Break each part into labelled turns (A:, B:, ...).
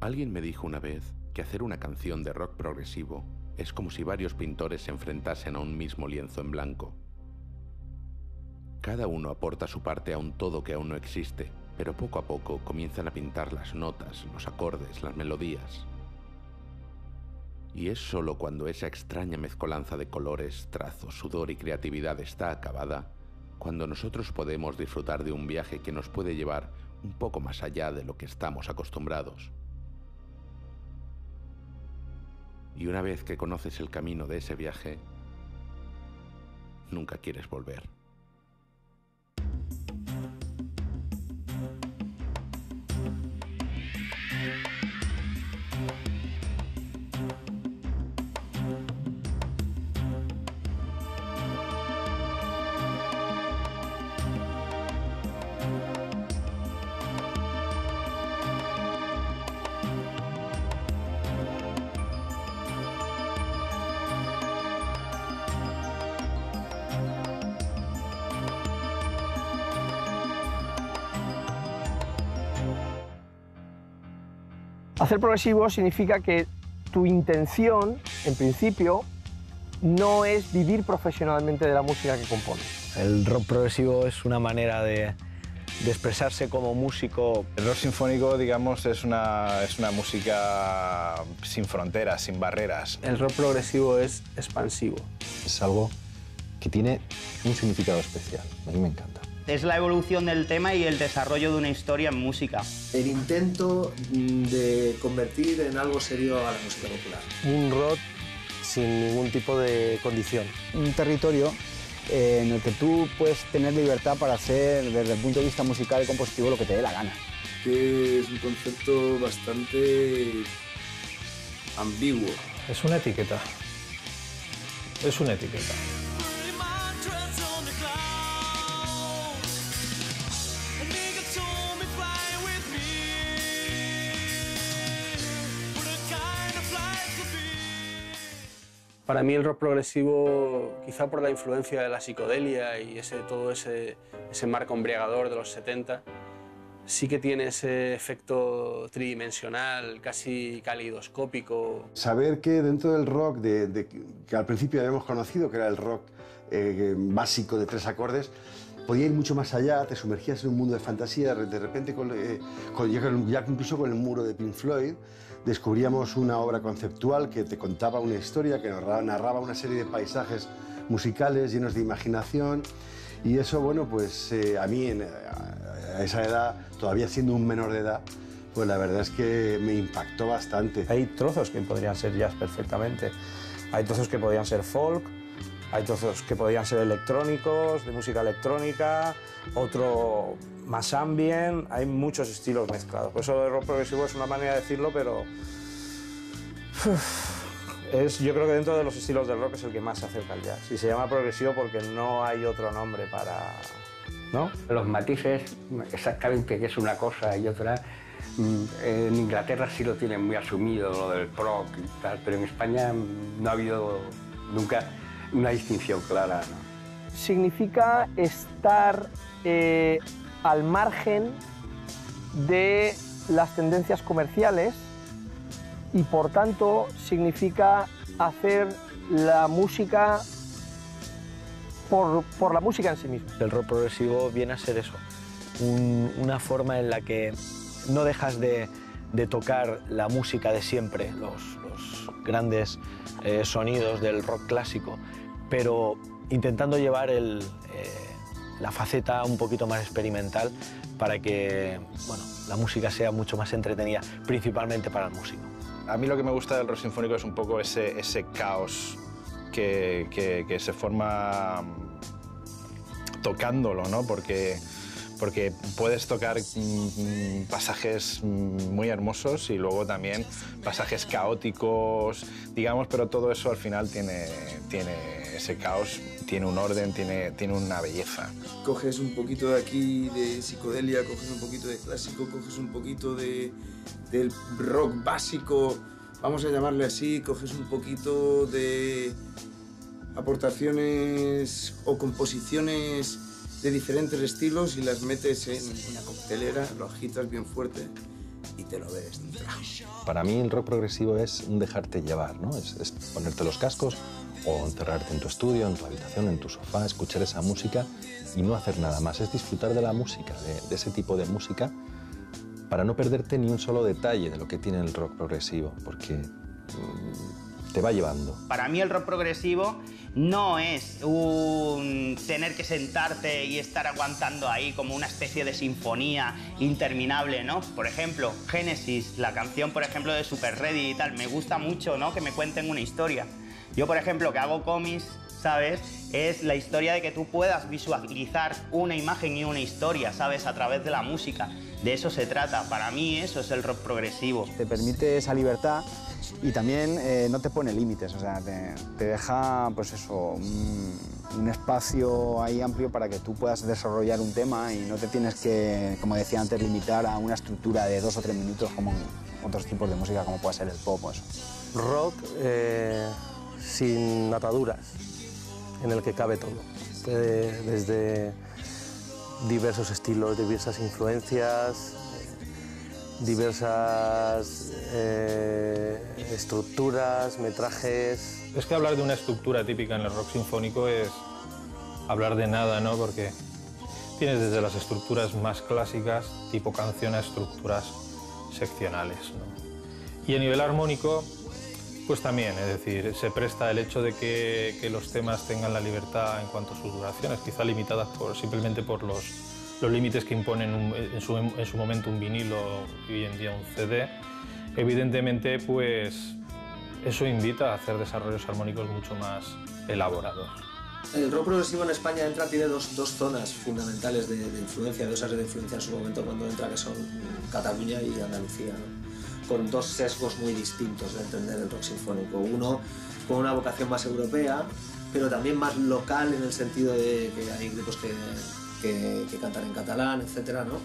A: Alguien me dijo una vez que hacer una canción de rock progresivo es como si varios pintores se enfrentasen a un mismo lienzo en blanco. Cada uno aporta su parte a un todo que aún no existe, pero poco a poco comienzan a pintar las notas, los acordes, las melodías. Y es solo cuando esa extraña mezcolanza de colores, trazos, sudor y creatividad está acabada, cuando nosotros podemos disfrutar de un viaje que nos puede llevar un poco más allá de lo que estamos acostumbrados. Y una vez que conoces el camino de ese viaje, nunca quieres volver.
B: Hacer progresivo significa que tu intención, en principio, no es vivir profesionalmente de la música que compones.
C: El rock progresivo es una manera de, de expresarse como músico.
D: El rock sinfónico, digamos, es una, es una música sin fronteras, sin barreras.
E: El rock progresivo es expansivo.
F: Es algo que tiene un significado especial. A mí me encanta.
G: Es la evolución del tema y el desarrollo de una historia en música.
H: El intento de convertir en algo serio a la música popular.
I: Un rock sin ningún tipo de condición.
J: Un territorio eh, en el que tú puedes tener libertad para hacer desde el punto de vista musical y compositivo lo que te dé la gana.
H: Que es un concepto bastante ambiguo.
K: Es una etiqueta. Es una etiqueta.
E: Para mí el rock progresivo, quizá por la influencia de la psicodelia y ese, todo ese, ese marco embriagador de los 70, sí que tiene ese efecto tridimensional, casi calidoscópico.
L: Saber que dentro del rock, de, de, que al principio habíamos conocido, que era el rock eh, básico de tres acordes, podía ir mucho más allá, te sumergías en un mundo de fantasía, de repente, con, eh, con, ya incluso con el muro de Pink Floyd, descubríamos una obra conceptual que te contaba una historia, que narraba una serie de paisajes musicales llenos de imaginación y eso, bueno, pues eh, a mí en, a esa edad, todavía siendo un menor de edad, pues la verdad es que me impactó bastante.
K: Hay trozos que podrían ser jazz perfectamente, hay trozos que podrían ser folk, hay trozos que podrían ser electrónicos, de música electrónica, otro más ambient, hay muchos estilos mezclados. Por eso el rock progresivo es una manera de decirlo, pero es, yo creo que dentro de los estilos del rock es el que más se acerca al jazz. Y se llama progresivo porque no hay otro nombre para...
M: Los matices, exactamente que es una cosa y otra, en Inglaterra sí lo tienen muy asumido, lo del prog y tal, pero en España no ha habido nunca una distinción clara. ¿no?
B: Significa estar eh, al margen de las tendencias comerciales y por tanto significa hacer la música por, por, la música en sí misma.
C: El rock progresivo viene a ser eso, un, una forma en la que no dejas de, de tocar la música de siempre, los, los grandes eh, sonidos del rock clásico, pero intentando llevar el, eh, la faceta un poquito más experimental para que bueno, la música sea mucho más entretenida, principalmente para el músico.
D: A mí lo que me gusta del rock sinfónico es un poco ese, ese caos que, que, que, se forma tocándolo, ¿no? Porque, porque puedes tocar mm, pasajes muy hermosos y luego también pasajes caóticos, digamos, pero todo eso al final tiene, tiene ese caos, tiene un orden, tiene, tiene una belleza.
H: Coges un poquito de aquí de psicodelia, coges un poquito de clásico, coges un poquito de, del rock básico, vamos a llamarle así, coges un poquito de aportaciones o composiciones de diferentes estilos y las metes en una coctelera, lo agitas bien fuerte y te lo ves.
F: Para mí el rock progresivo es un dejarte llevar, ¿no? Es, es ponerte los cascos o enterrarte en tu estudio, en tu habitación, en tu sofá, escuchar esa música y no hacer nada más. Es disfrutar de la música, de, de ese tipo de música, para no perderte ni un solo detalle de lo que tiene el rock progresivo, porque mm, te va llevando.
G: Para mí el rock progresivo no es tener que sentarte y estar aguantando ahí como una especie de sinfonía interminable, ¿no? Por ejemplo, Genesis, la canción, por ejemplo, de Super Ready y tal, me gusta mucho, ¿no? Que me cuenten una historia. Yo, por ejemplo, que hago cómics, ¿sabes? Es la historia de que tú puedas visualizar una imagen y una historia, ¿sabes? A través de la música. De eso se trata. Para mí eso es el rock progresivo.
J: Te permite esa libertad y también eh, no te pone límites, o sea, te, te deja, pues eso, un, un espacio ahí amplio para que tú puedas desarrollar un tema y no te tienes que, como decía antes, limitar a una estructura de dos o tres minutos como en otros tipos de música, como puede ser el pop o eso.
I: Rock eh, sin ataduras, en el que cabe todo. Puede- desde diversos estilos, diversas influencias, eh, diversas eh, estructuras, metrajes.
N: Es que hablar de una estructura típica en el rock sinfónico es hablar de nada, ¿no? Porque tienes desde las estructuras más clásicas, tipo canción, a estructuras seccionales, ¿no? Y a nivel armónico, pues también, es decir, se presta el hecho de que, los temas tengan la libertad en cuanto a sus duraciones, quizá limitadas simplemente por los, los límites que imponen un- en, su, en su momento un vinilo y hoy en día un CD. Evidentemente, pues eso invita a hacer desarrollos armónicos mucho más elaborados.
O: El rock progresivo en España entra, tiene dos, dos zonas fundamentales de, de influencia, dos áreas de influencia en su momento cuando entra, que son Cataluña y Andalucía, ¿no? con dos sesgos muy distintos de entender el rock sinfónico. Uno con una vocación más europea, pero también más local en el sentido de que hay grupos que, que, que cantan en catalán, etc. ¿no?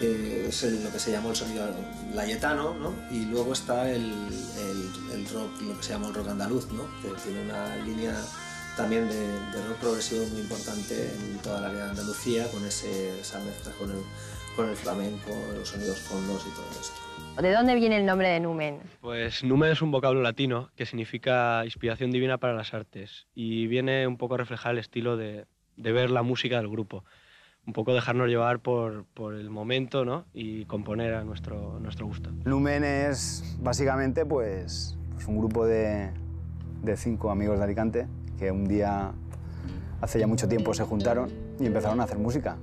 O: Eh, es el- lo que se llamó el sonido layetano, ¿no? y luego está el, el- el rock, lo que se llama el rock andaluz, ¿no? que tiene una línea también de, de rock progresivo muy importante en toda la área de Andalucía, con ese, esa mezcla con el, con el flamenco, los sonidos fondos y todo esto.
P: ¿De dónde viene el nombre de Numen?
Q: Pues numen es un vocablo latino que significa inspiración divina para las artes y viene un poco a reflejar el estilo de, de ver la música del grupo. Un poco dejarnos llevar por, por el momento ¿no? y componer a nuestro, nuestro gusto.
J: Lumen es básicamente pues, pues un grupo de, de cinco amigos de Alicante que un día, hace ya mucho tiempo, se juntaron y empezaron a hacer música.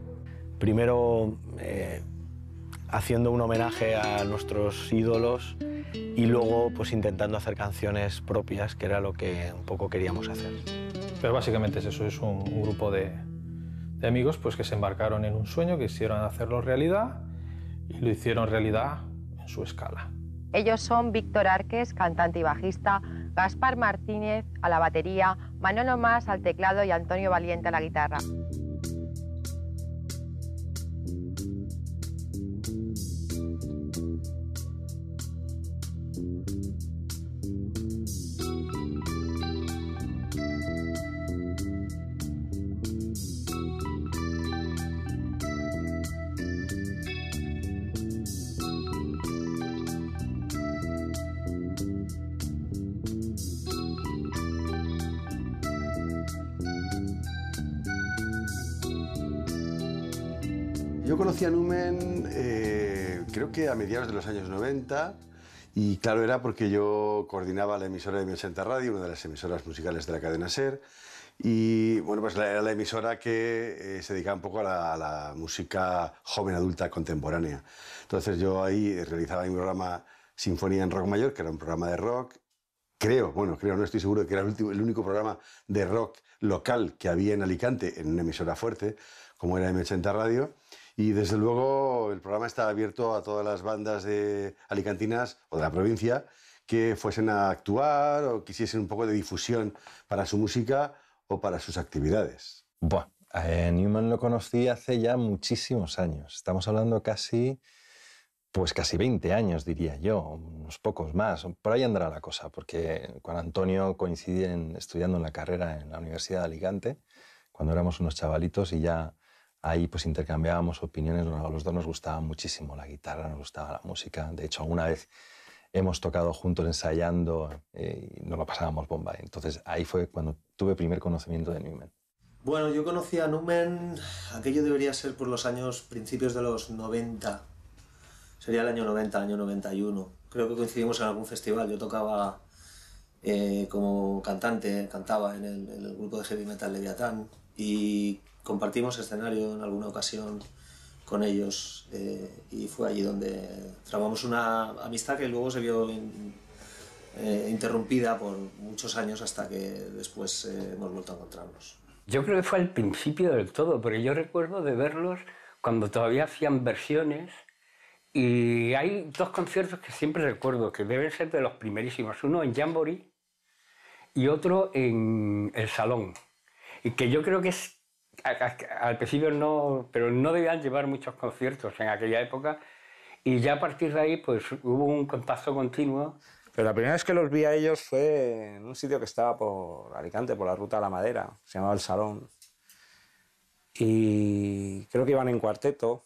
C: Primero eh, haciendo un homenaje a nuestros ídolos y luego pues intentando hacer canciones propias, que era lo que un poco queríamos hacer.
N: Pero básicamente es eso, es un, un grupo de, de amigos pues, que se embarcaron en un sueño, que quisieron hacerlo realidad y lo hicieron realidad en su escala.
P: Ellos son Víctor Arques, cantante y bajista, Gaspar Martínez a la batería, Manolo Más al teclado y Antonio Valiente a la guitarra.
L: Que a mediados de los años 90 y claro era porque yo coordinaba la emisora de mi 80 Radio, una de las emisoras musicales de la cadena SER y bueno pues era la emisora que eh, se dedicaba un poco a la, música joven adulta contemporánea. Entonces yo ahí realizaba mi programa Sinfonía en Rock Mayor, que era un programa de rock creo, bueno, creo, no estoy seguro de que era el, el único programa de rock local que había en Alicante, en una emisora fuerte, como era M80 Radio. Y desde luego el programa está abierto a todas las bandas de alicantinas o de la provincia que fuesen a actuar o quisiesen un poco de difusión para su música o para sus actividades.
F: Buah, eh, Newman lo conocí hace ya muchísimos años. Estamos hablando casi, pues casi 20 años, diría yo, unos pocos más. Por ahí andará la cosa, porque con Antonio coincidí en- estudiando en la carrera en la Universidad de Alicante, cuando éramos unos chavalitos y ya Ahí pues intercambiábamos opiniones, a los dos nos gustaba muchísimo la guitarra, nos gustaba la música. De hecho, alguna vez hemos tocado juntos ensayando eh, y nos lo pasábamos bomba. Entonces ahí fue cuando tuve primer conocimiento de Newman.
O: Bueno, yo conocí a Numen, aquello debería ser por los años, principios de los 90. Sería el año 90, año 91. Creo que coincidimos en algún festival. Yo tocaba eh, como cantante, cantaba en el, en el, grupo de heavy metal Leviatán y compartimos escenario en alguna ocasión con ellos eh, y fue allí donde trabamos una amistad que luego se vio in, eh, interrumpida por muchos años hasta que después eh, hemos vuelto a encontrarnos.
M: Yo creo que fue al principio del todo, porque yo recuerdo de verlos cuando todavía hacían versiones y hay dos conciertos que siempre recuerdo, que deben ser de los primerísimos, uno en Jamboree y otro en el Salón, y que yo creo que es al principio no, pero no debían llevar muchos conciertos en aquella época y ya a partir de ahí pues hubo un contacto continuo.
K: Pero la primera vez que los vi a ellos fue en un sitio que estaba por Alicante, por la Ruta de la Madera, se llamaba El Salón. Y creo que iban en cuarteto,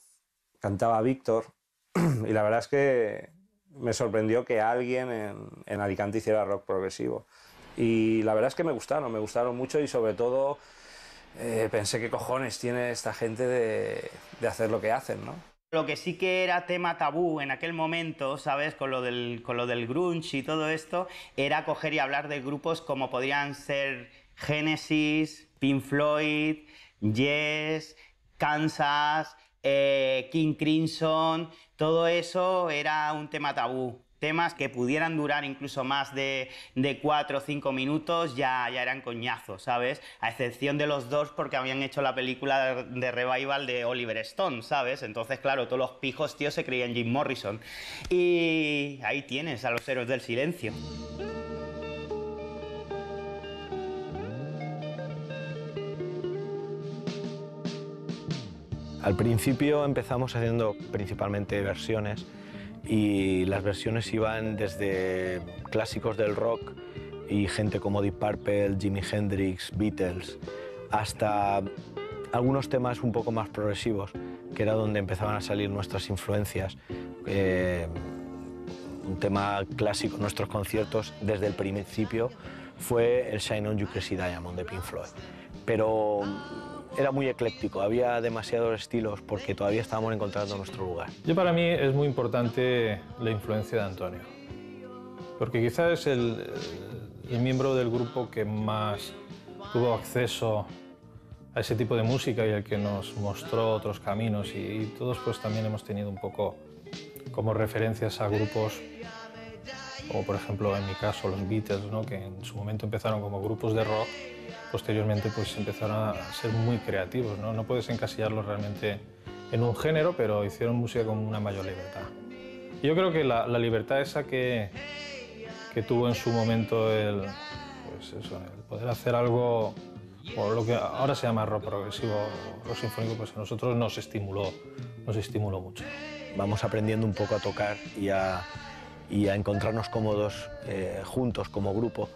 K: cantaba Víctor, y la verdad es que me sorprendió que alguien en, en Alicante hiciera rock progresivo. Y la verdad es que me gustaron, me gustaron mucho y sobre todo eh, pensé qué cojones tiene esta gente de, hacer lo que hacen, ¿no?
G: Lo que sí que era tema tabú en aquel momento, ¿sabes? Con lo, del, con lo del grunge y todo esto, era coger y hablar de grupos como podrían ser Genesis, Pink Floyd, Yes, Kansas, eh, King Crimson, todo eso era un tema tabú temas que pudieran durar incluso más de, de cuatro o cinco minutos ya, ya eran coñazos, ¿sabes? A excepción de los dos porque habían hecho la película de revival de Oliver Stone, ¿sabes? Entonces, claro, todos los pijos, tío, se creían Jim Morrison. Y ahí tienes a los héroes del silencio.
C: Al principio empezamos haciendo principalmente versiones y las versiones iban desde clásicos del rock y gente como Deep Purple, Jimi Hendrix, Beatles, hasta algunos temas un poco más progresivos, que era donde empezaban a salir nuestras influencias. Eh, un tema clásico en nuestros conciertos desde el principio fue el Shine On You Crazy Diamond de Pink Floyd. Pero era muy ecléctico, había demasiados estilos porque todavía estábamos encontrando nuestro lugar.
N: Yo para mí es muy importante la influencia de Antonio, porque quizás es el, el miembro del grupo que más tuvo acceso a ese tipo de música y el que nos mostró otros caminos y, y todos pues también hemos tenido un poco como referencias a grupos como por ejemplo en mi caso los Beatles, ¿no? que en su momento empezaron como grupos de rock posteriormente pues empezaron a ser muy creativos. ¿no? no puedes encasillarlos realmente en un género, pero hicieron música con una mayor libertad. Y yo creo que la, la libertad esa que, que, tuvo en su momento el, pues eso, el poder hacer algo, o lo que ahora se llama rock progresivo, rock sinfónico, pues a nosotros nos estimuló, nos estimuló mucho.
C: Vamos aprendiendo un poco a tocar y a, y a encontrarnos cómodos eh, juntos como grupo.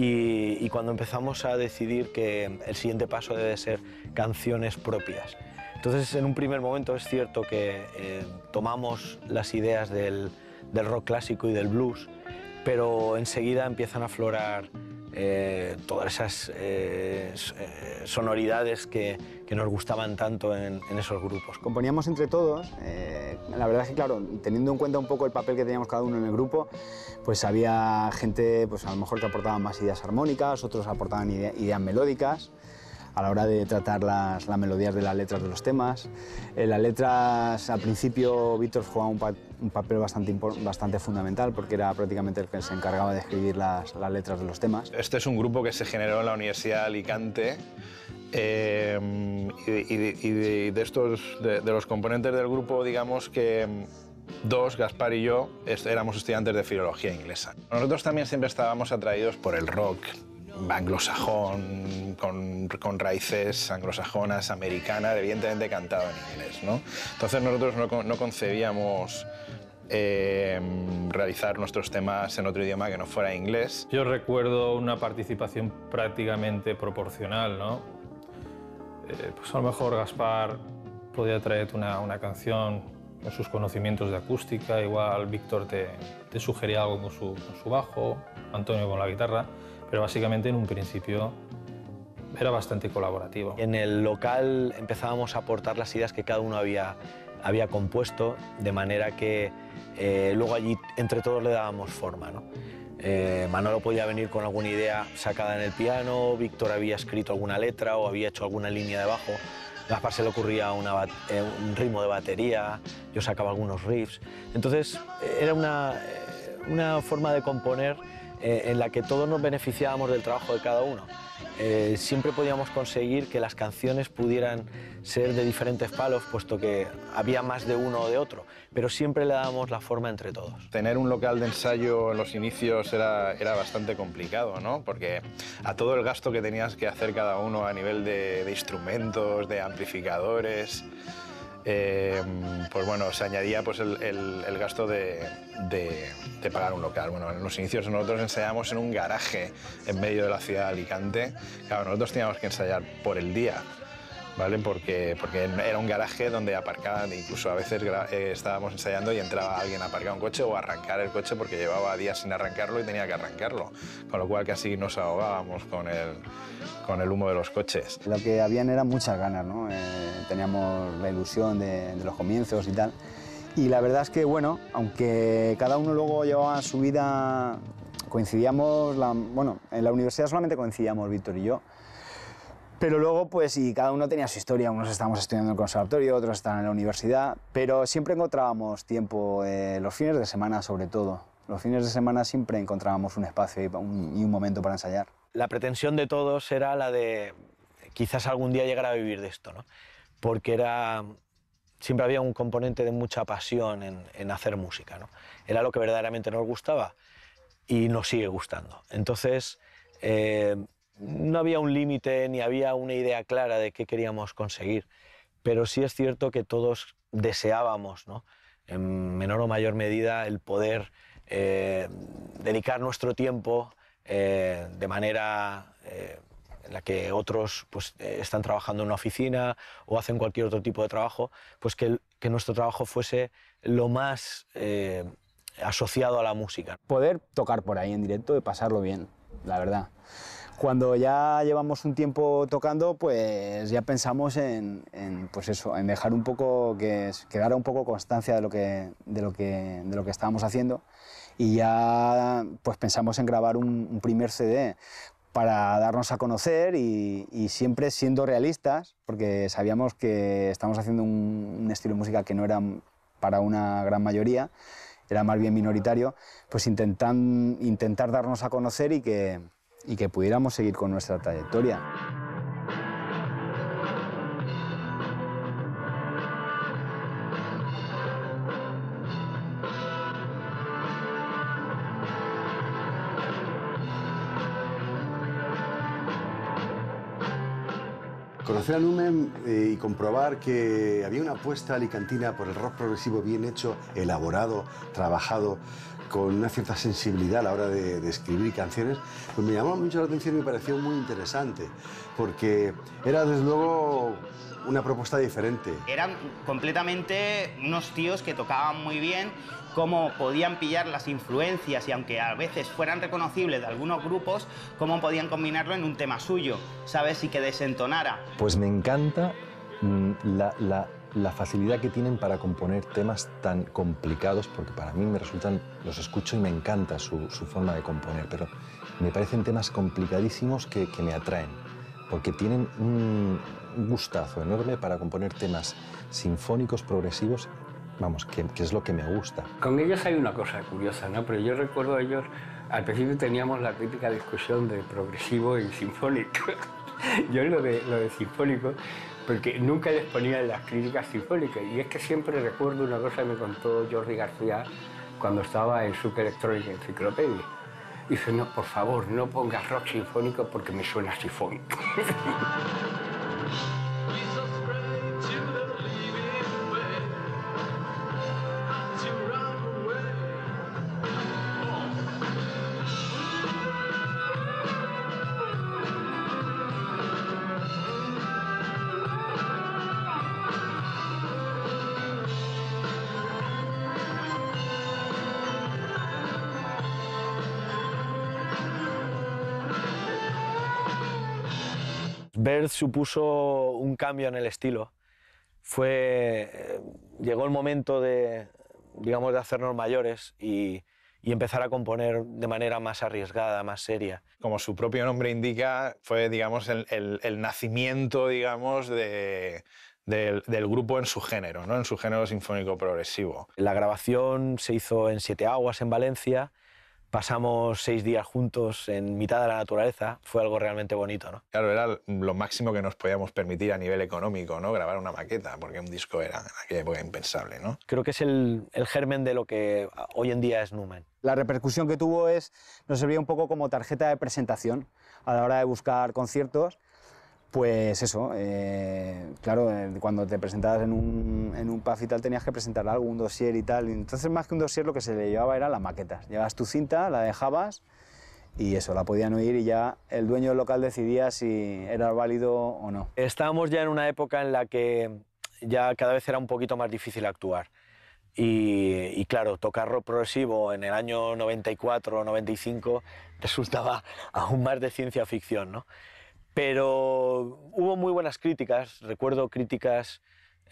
C: Y, cuando empezamos a decidir que el siguiente paso debe ser canciones propias. Entonces, en un primer momento es cierto que eh, tomamos las ideas del, del, rock clásico y del blues, pero enseguida empiezan a aflorar eh, todas esas eh, sonoridades que, que, nos gustaban tanto en, en, esos grupos.
J: Componíamos entre todos, la verdad es que, claro, teniendo en cuenta un poco el papel que teníamos cada uno en el grupo, pues había gente, pues a lo mejor que aportaban más ideas armónicas, otros aportaban ide ideas melódicas a la hora de tratar las, las, melodías de las letras de los temas. En las letras, al principio, Víctor jugaba un, pa un, papel bastante, bastante fundamental porque era prácticamente el que se encargaba de escribir las, letras de los temas.
D: Este es un grupo que se generó en la Universidad de Alicante eh, y, de, de, los componentes del grupo, digamos que dos, Gaspar y yo, éramos estudiantes de filología inglesa. Nosotros también siempre estábamos atraídos por el rock anglosajón, con, con raíces anglosajonas, americanas, evidentemente cantado en inglés. ¿no? Entonces nosotros no, no concebíamos eh, realizar nuestros temas en otro idioma que no fuera inglés.
N: Yo recuerdo una participación prácticamente proporcional, ¿no? eh, pues a lo mejor Gaspar podía traerte una, una canción con sus conocimientos de acústica, igual Víctor te, te sugería algo con su, con su bajo, Antonio con la guitarra, pero básicamente en un principio era bastante colaborativo.
C: En el local empezábamos a aportar las ideas que cada uno había, había compuesto, de manera que eh, luego allí entre todos le dábamos forma. ¿no? Eh, Manolo podía venir con alguna idea sacada en el piano, Víctor había escrito alguna letra o había hecho alguna línea de bajo, Gaspar se le ocurría eh, un ritmo de batería, yo sacaba algunos riffs. Entonces era una, una forma de componer en la que todos nos beneficiábamos del trabajo de cada uno. Eh, siempre podíamos conseguir que las canciones pudieran ser de diferentes palos, puesto que había más de uno o de otro, pero siempre le dábamos la forma entre todos.
D: Tener un local de ensayo en los inicios era, era bastante complicado, ¿no? porque a todo el gasto que tenías que hacer cada uno a nivel de instrumentos, de amplificadores, eh, pues bueno, se añadía pues el, el, gasto de, de, de, pagar un local. Bueno, en los inicios nosotros ensayábamos en un garaje en medio de la ciudad de Alicante. Claro, nosotros teníamos que ensayar por el día. ¿Vale? Porque, porque era un garaje donde aparcaban, incluso a veces eh, estábamos ensayando y entraba alguien a aparcar un coche o a arrancar el coche porque llevaba días sin arrancarlo y tenía que arrancarlo. Con lo cual casi nos ahogábamos con el, con el humo de los coches.
J: Lo que habían eran muchas ganas, ¿no? Eh, teníamos la ilusión de, de, los comienzos y tal. Y la verdad es que, bueno, aunque cada uno luego llevaba su vida, coincidíamos, la, bueno, en la universidad solamente coincidíamos Víctor y yo, pero luego, pues, y cada uno tenía su historia, unos estábamos estudiando en el conservatorio, otros estaban en la universidad, pero siempre encontrábamos tiempo, eh, los fines de semana sobre todo. Los fines de semana siempre encontrábamos un espacio y un, momento para ensayar.
C: La pretensión de todos era la de quizás algún día llegar a vivir de esto, ¿no? Porque era, siempre había un componente de mucha pasión en, en hacer música, ¿no? Era lo que verdaderamente nos gustaba y nos sigue gustando. Entonces, eh, no había un límite ni había una idea clara de qué queríamos conseguir, pero sí es cierto que todos deseábamos, ¿no? en menor o mayor medida, el poder eh, dedicar nuestro tiempo eh, de manera eh, en la que otros pues, están trabajando en una oficina o hacen cualquier otro tipo de trabajo, pues que, que nuestro trabajo fuese lo más asociado a la música.
J: Poder tocar por ahí en directo y pasarlo bien, la verdad. Cuando ya llevamos un tiempo tocando, pues ya pensamos en, en, pues eso, en dejar un poco, que quedara un poco constancia de lo que, de lo que, de lo que estábamos haciendo. Y ya pues pensamos en grabar un, un primer CD para darnos a conocer y, y, siempre siendo realistas, porque sabíamos que estamos haciendo un, un estilo de música que no era para una gran mayoría, era más bien minoritario, pues intentan, intentar darnos a conocer y que, y que pudiéramos seguir con nuestra trayectoria.
L: Conocer a Numen eh, y comprobar que había una apuesta alicantina por el rock progresivo bien hecho, elaborado, trabajado, con una cierta sensibilidad a la hora de, de, escribir canciones, pues me llamó mucho la atención y me pareció muy interesante, porque era desde luego una propuesta diferente.
G: Eran completamente unos tíos que tocaban muy bien, cómo podían pillar las influencias y aunque a veces fueran reconocibles de algunos grupos, cómo podían combinarlo en un tema suyo, ¿sabes? Y que desentonara.
F: Pues me encanta mmm, la, la la facilidad que tienen para componer temas tan complicados, porque para mí me resultan, los escucho y me encanta su, forma de componer, pero me parecen temas complicadísimos que, me atraen, porque tienen un gustazo enorme para componer temas sinfónicos, progresivos, vamos, que, que, es lo que me gusta.
M: Con ellos hay una cosa curiosa, ¿no? Pero yo recuerdo a ellos, al principio teníamos la típica discusión de progresivo y sinfónico. yo lo de, lo de sinfónico porque nunca les ponían las críticas sinfónicas. Y es que siempre recuerdo una cosa que me contó Jordi García cuando estaba en Super Electronic Encyclopedia. Dice, no, por favor, no pongas rock sinfónico porque me suena sinfónico.
C: Supuso un cambio en el estilo. Fue, eh, llegó el momento de, digamos, de hacernos mayores y, y empezar a componer de manera más arriesgada, más seria.
D: Como su propio nombre indica, fue digamos, el, el- el nacimiento digamos, de- del, del grupo en su género, ¿no? en su género sinfónico progresivo.
C: La grabación se hizo en Siete Aguas, en Valencia. Pasamos seis días juntos en mitad de la naturaleza. Fue algo realmente bonito. ¿no?
D: Claro, era lo máximo que nos podíamos permitir a nivel económico, ¿no? grabar una maqueta, porque un disco era en aquella época impensable. ¿no?
C: Creo que es el, el germen de lo que hoy en día es Numen.
J: La repercusión que tuvo es, nos servía un poco como tarjeta de presentación a la hora de buscar conciertos. Pues eso, eh, claro, eh, cuando te presentabas en un, en un pub y tal tenías que presentar algo, un dossier y tal. entonces más que un dossier lo que se le llevaba era las maquetas. Llevabas tu cinta, la dejabas y eso, la podían oír y ya el dueño local decidía si era válido o no.
C: Estábamos ya en una época en la que ya cada vez era un poquito más difícil actuar. Y, y claro, tocar rock progresivo en el año 94 o 95 resultaba aún más de ciencia ficción, ¿no? Pero hubo muy buenas críticas, recuerdo críticas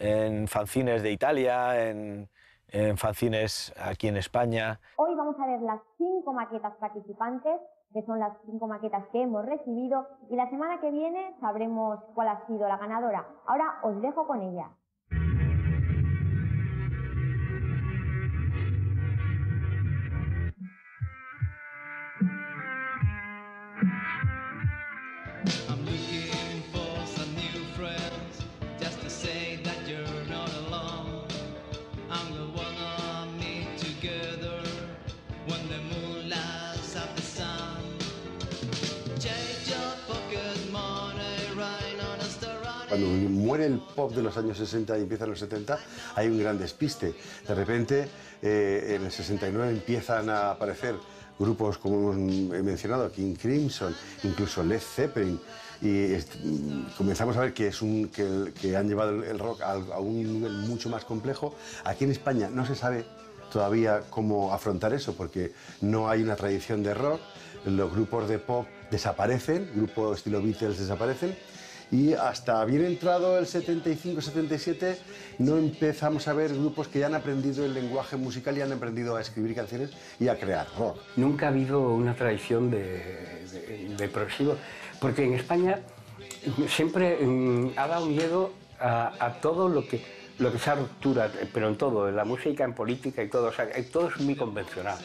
C: en fanzines de Italia, en, en fanzines aquí en España.
R: Hoy vamos a ver las cinco maquetas participantes, que son las cinco maquetas que hemos recibido, y la semana que viene sabremos cuál ha sido la ganadora. Ahora os dejo con ella.
L: Muere el pop de los años 60 y empiezan los 70, hay un gran despiste. De repente, eh, en el 69 empiezan a aparecer grupos como hemos mencionado, King Crimson, incluso Led Zeppelin, y comenzamos a ver que, es un, que, que han llevado el rock a, a un nivel mucho más complejo. Aquí en España no se sabe todavía cómo afrontar eso, porque no hay una tradición de rock, los grupos de pop desaparecen, grupos estilo Beatles desaparecen, y hasta bien entrado el 75-77 no empezamos a ver grupos que ya han aprendido el lenguaje musical y han aprendido a escribir canciones y a crear rock.
M: Nunca ha habido una tradición de, de- progresivo, porque en España siempre mm, ha dado miedo a, a todo lo que, lo que sea ruptura, pero en todo, en la música, en política y todo, o sea, eh, todo es muy convencional.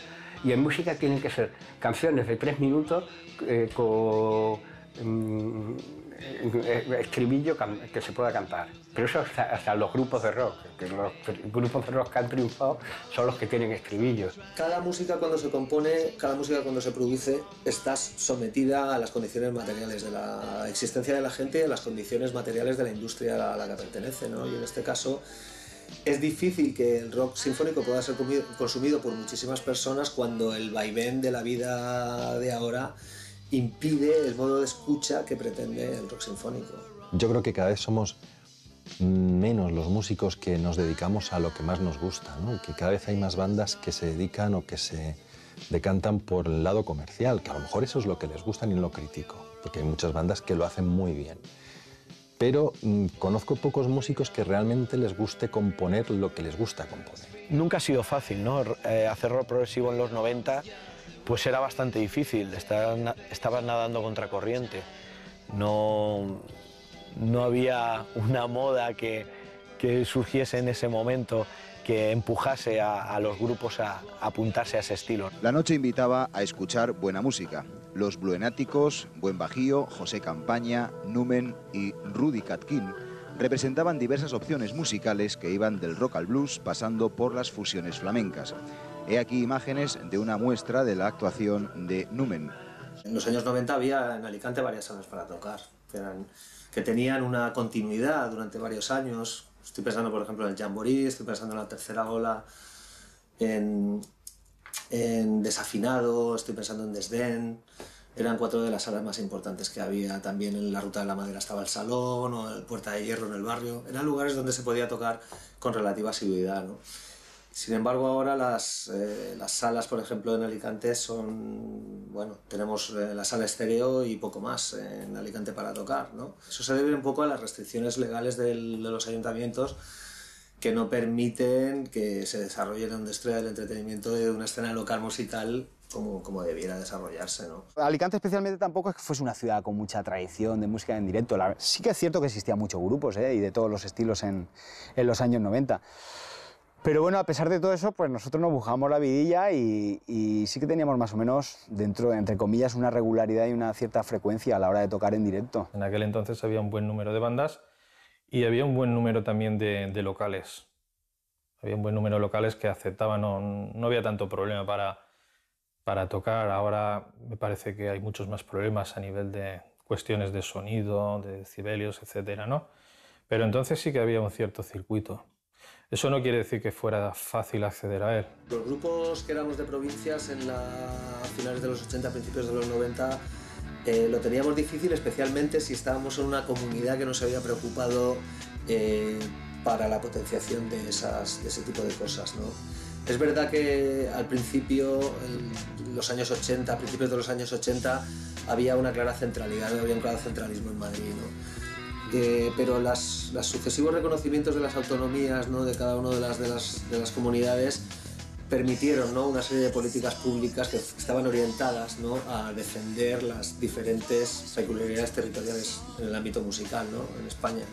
M: Y en música tienen que ser canciones de tres minutos eh, con mm, eh, estribillo can- que se pueda cantar. Pero eso hasta, hasta los grupos de rock, que los grupos de rock que han triunfado son los que tienen estribillos.
O: Cada música cuando se compone, cada música cuando se produce, estás sometida a las condiciones materiales de la existencia de la gente y a las condiciones materiales de la industria a la que pertenece. ¿no? Y en este caso es difícil que el rock sinfónico pueda ser consumido por muchísimas personas cuando el vaivén de la vida de ahora impide el modo de escucha que pretende el rock sinfónico.
F: Yo creo que cada vez somos menos los músicos que nos dedicamos a lo que más nos gusta, ¿no? que cada vez hay más bandas que se dedican o que se decantan por el lado comercial, que a lo mejor eso es lo que les gusta y no lo critico, porque hay muchas bandas que lo hacen muy bien. Pero mm, conozco pocos músicos que realmente les guste componer lo que les gusta componer.
C: Nunca ha sido fácil, ¿no? Eh, hacer rock progresivo en los 90 pues era bastante difícil, estabas nadando contra corriente. No, no había una moda que, que surgiese en ese momento que empujase a, los grupos a, a apuntarse a ese estilo.
S: La noche invitaba a escuchar buena música. Los Bluenáticos, Buen Bajío, José Campaña, Numen y Rudy Katkin representaban diversas opciones musicales que iban del rock al blues pasando por las fusiones flamencas. He aquí imágenes de una muestra de la actuación de Numen.
O: En los años 90 había en Alicante varias salas para tocar, que, eran- que tenían una continuidad durante varios años. Estoy pensando, por ejemplo, en el Jamboree, estoy pensando en la tercera ola, en, en Desafinado, estoy pensando en Desdén. Eran cuatro de las salas más importantes que había. También en la Ruta de la Madera estaba el Salón o el Puerta de Hierro en el barrio. Eran lugares donde se podía tocar con relativa asiduidad. ¿no? Sin embargo, ahora las, eh, las salas, por ejemplo, en Alicante son, bueno, tenemos eh, la sala estéreo y poco más en Alicante para tocar, ¿no? Eso se debe un poco a las restricciones legales del- de los ayuntamientos que no permiten que se desarrolle la industria del entretenimiento de una escena local musical como, como debiera desarrollarse, ¿no?
J: Alicante especialmente tampoco es que fuese una ciudad con mucha tradición de música en directo. La- sí que es cierto que existían muchos grupos ¿eh? y de todos los estilos en, en los años 90. Pero bueno, a pesar de todo eso, pues nosotros nos buscamos la vidilla y, sí que teníamos más o menos, dentro, entre comillas, una regularidad y una cierta frecuencia a la hora de tocar en directo.
N: En aquel entonces había un buen número de bandas y había un buen número también de, de locales. Había un buen número de locales que aceptaban, no, no había tanto problema para, para tocar. Ahora me parece que hay muchos más problemas a nivel de cuestiones de sonido, de decibelios, etcétera, ¿no? Pero entonces sí que había un cierto circuito. Eso no quiere decir que fuera fácil acceder a él.
O: Los grupos que éramos de provincias en la a finales de los 80, principios de los 90, eh, lo teníamos difícil, especialmente si estábamos en una comunidad que no se había preocupado eh, para la potenciación de, esas, ese tipo de cosas. ¿no? Es verdad que al principio, los años 80, a principios de los años 80, había una clara centralidad, había un claro centralismo en Madrid. Eh, pero los sucesivos reconocimientos de las autonomías ¿no? de cada una de las, de las, de las comunidades permitieron una serie de políticas públicas que estaban orientadas a defender las diferentes peculiaridades territoriales en el ámbito musical en España.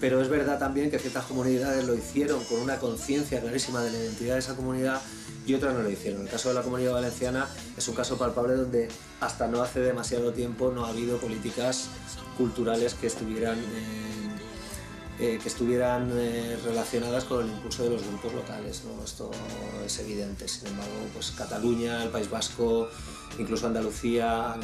O: Pero es verdad también que ciertas comunidades lo hicieron con una conciencia clarísima de la identidad de esa comunidad y otras no lo hicieron. El caso de la comunidad valenciana es un caso palpable donde hasta no hace demasiado tiempo no ha habido políticas culturales que estuvieran, eh, eh, que estuvieran eh, relacionadas con el impulso de los grupos locales. ¿no? Esto es evidente. Sin embargo, pues Cataluña, el País Vasco, incluso Andalucía,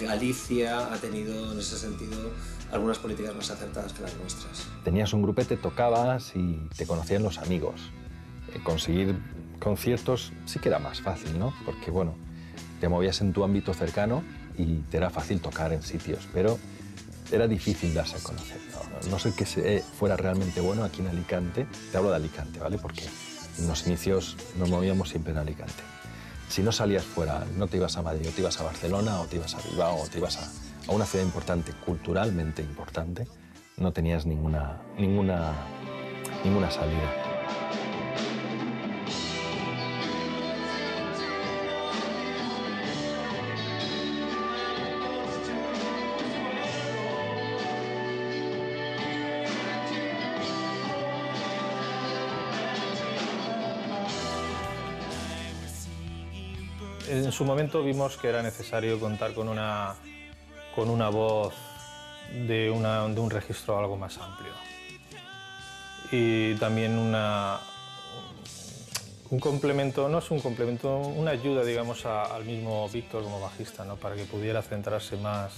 O: Galicia ha tenido en ese sentido algunas políticas más acertadas que las nuestras.
F: Tenías un grupete, tocabas y te conocían los amigos. Eh, conseguir conciertos sí que era más fácil, ¿no? Porque, bueno, te movías en tu ámbito cercano y te era fácil tocar en sitios, pero era difícil darse a conocer. No, sé que se- fuera realmente bueno aquí en Alicante, te hablo de Alicante, ¿vale? Porque en los inicios nos movíamos siempre en Alicante. Si no salías fuera, no te ibas a Madrid, o te ibas a Barcelona, o te ibas a Bilbao, o te ibas a, a una ciudad importante, culturalmente importante, no tenías ninguna, ninguna, ninguna salida.
N: Su momento vimos que era necesario contar con una, con una voz de, una- de un registro algo más amplio. Y también una, un complemento, no es un complemento, una ayuda, digamos, a- al mismo Víctor como bajista, ¿no? para que pudiera centrarse más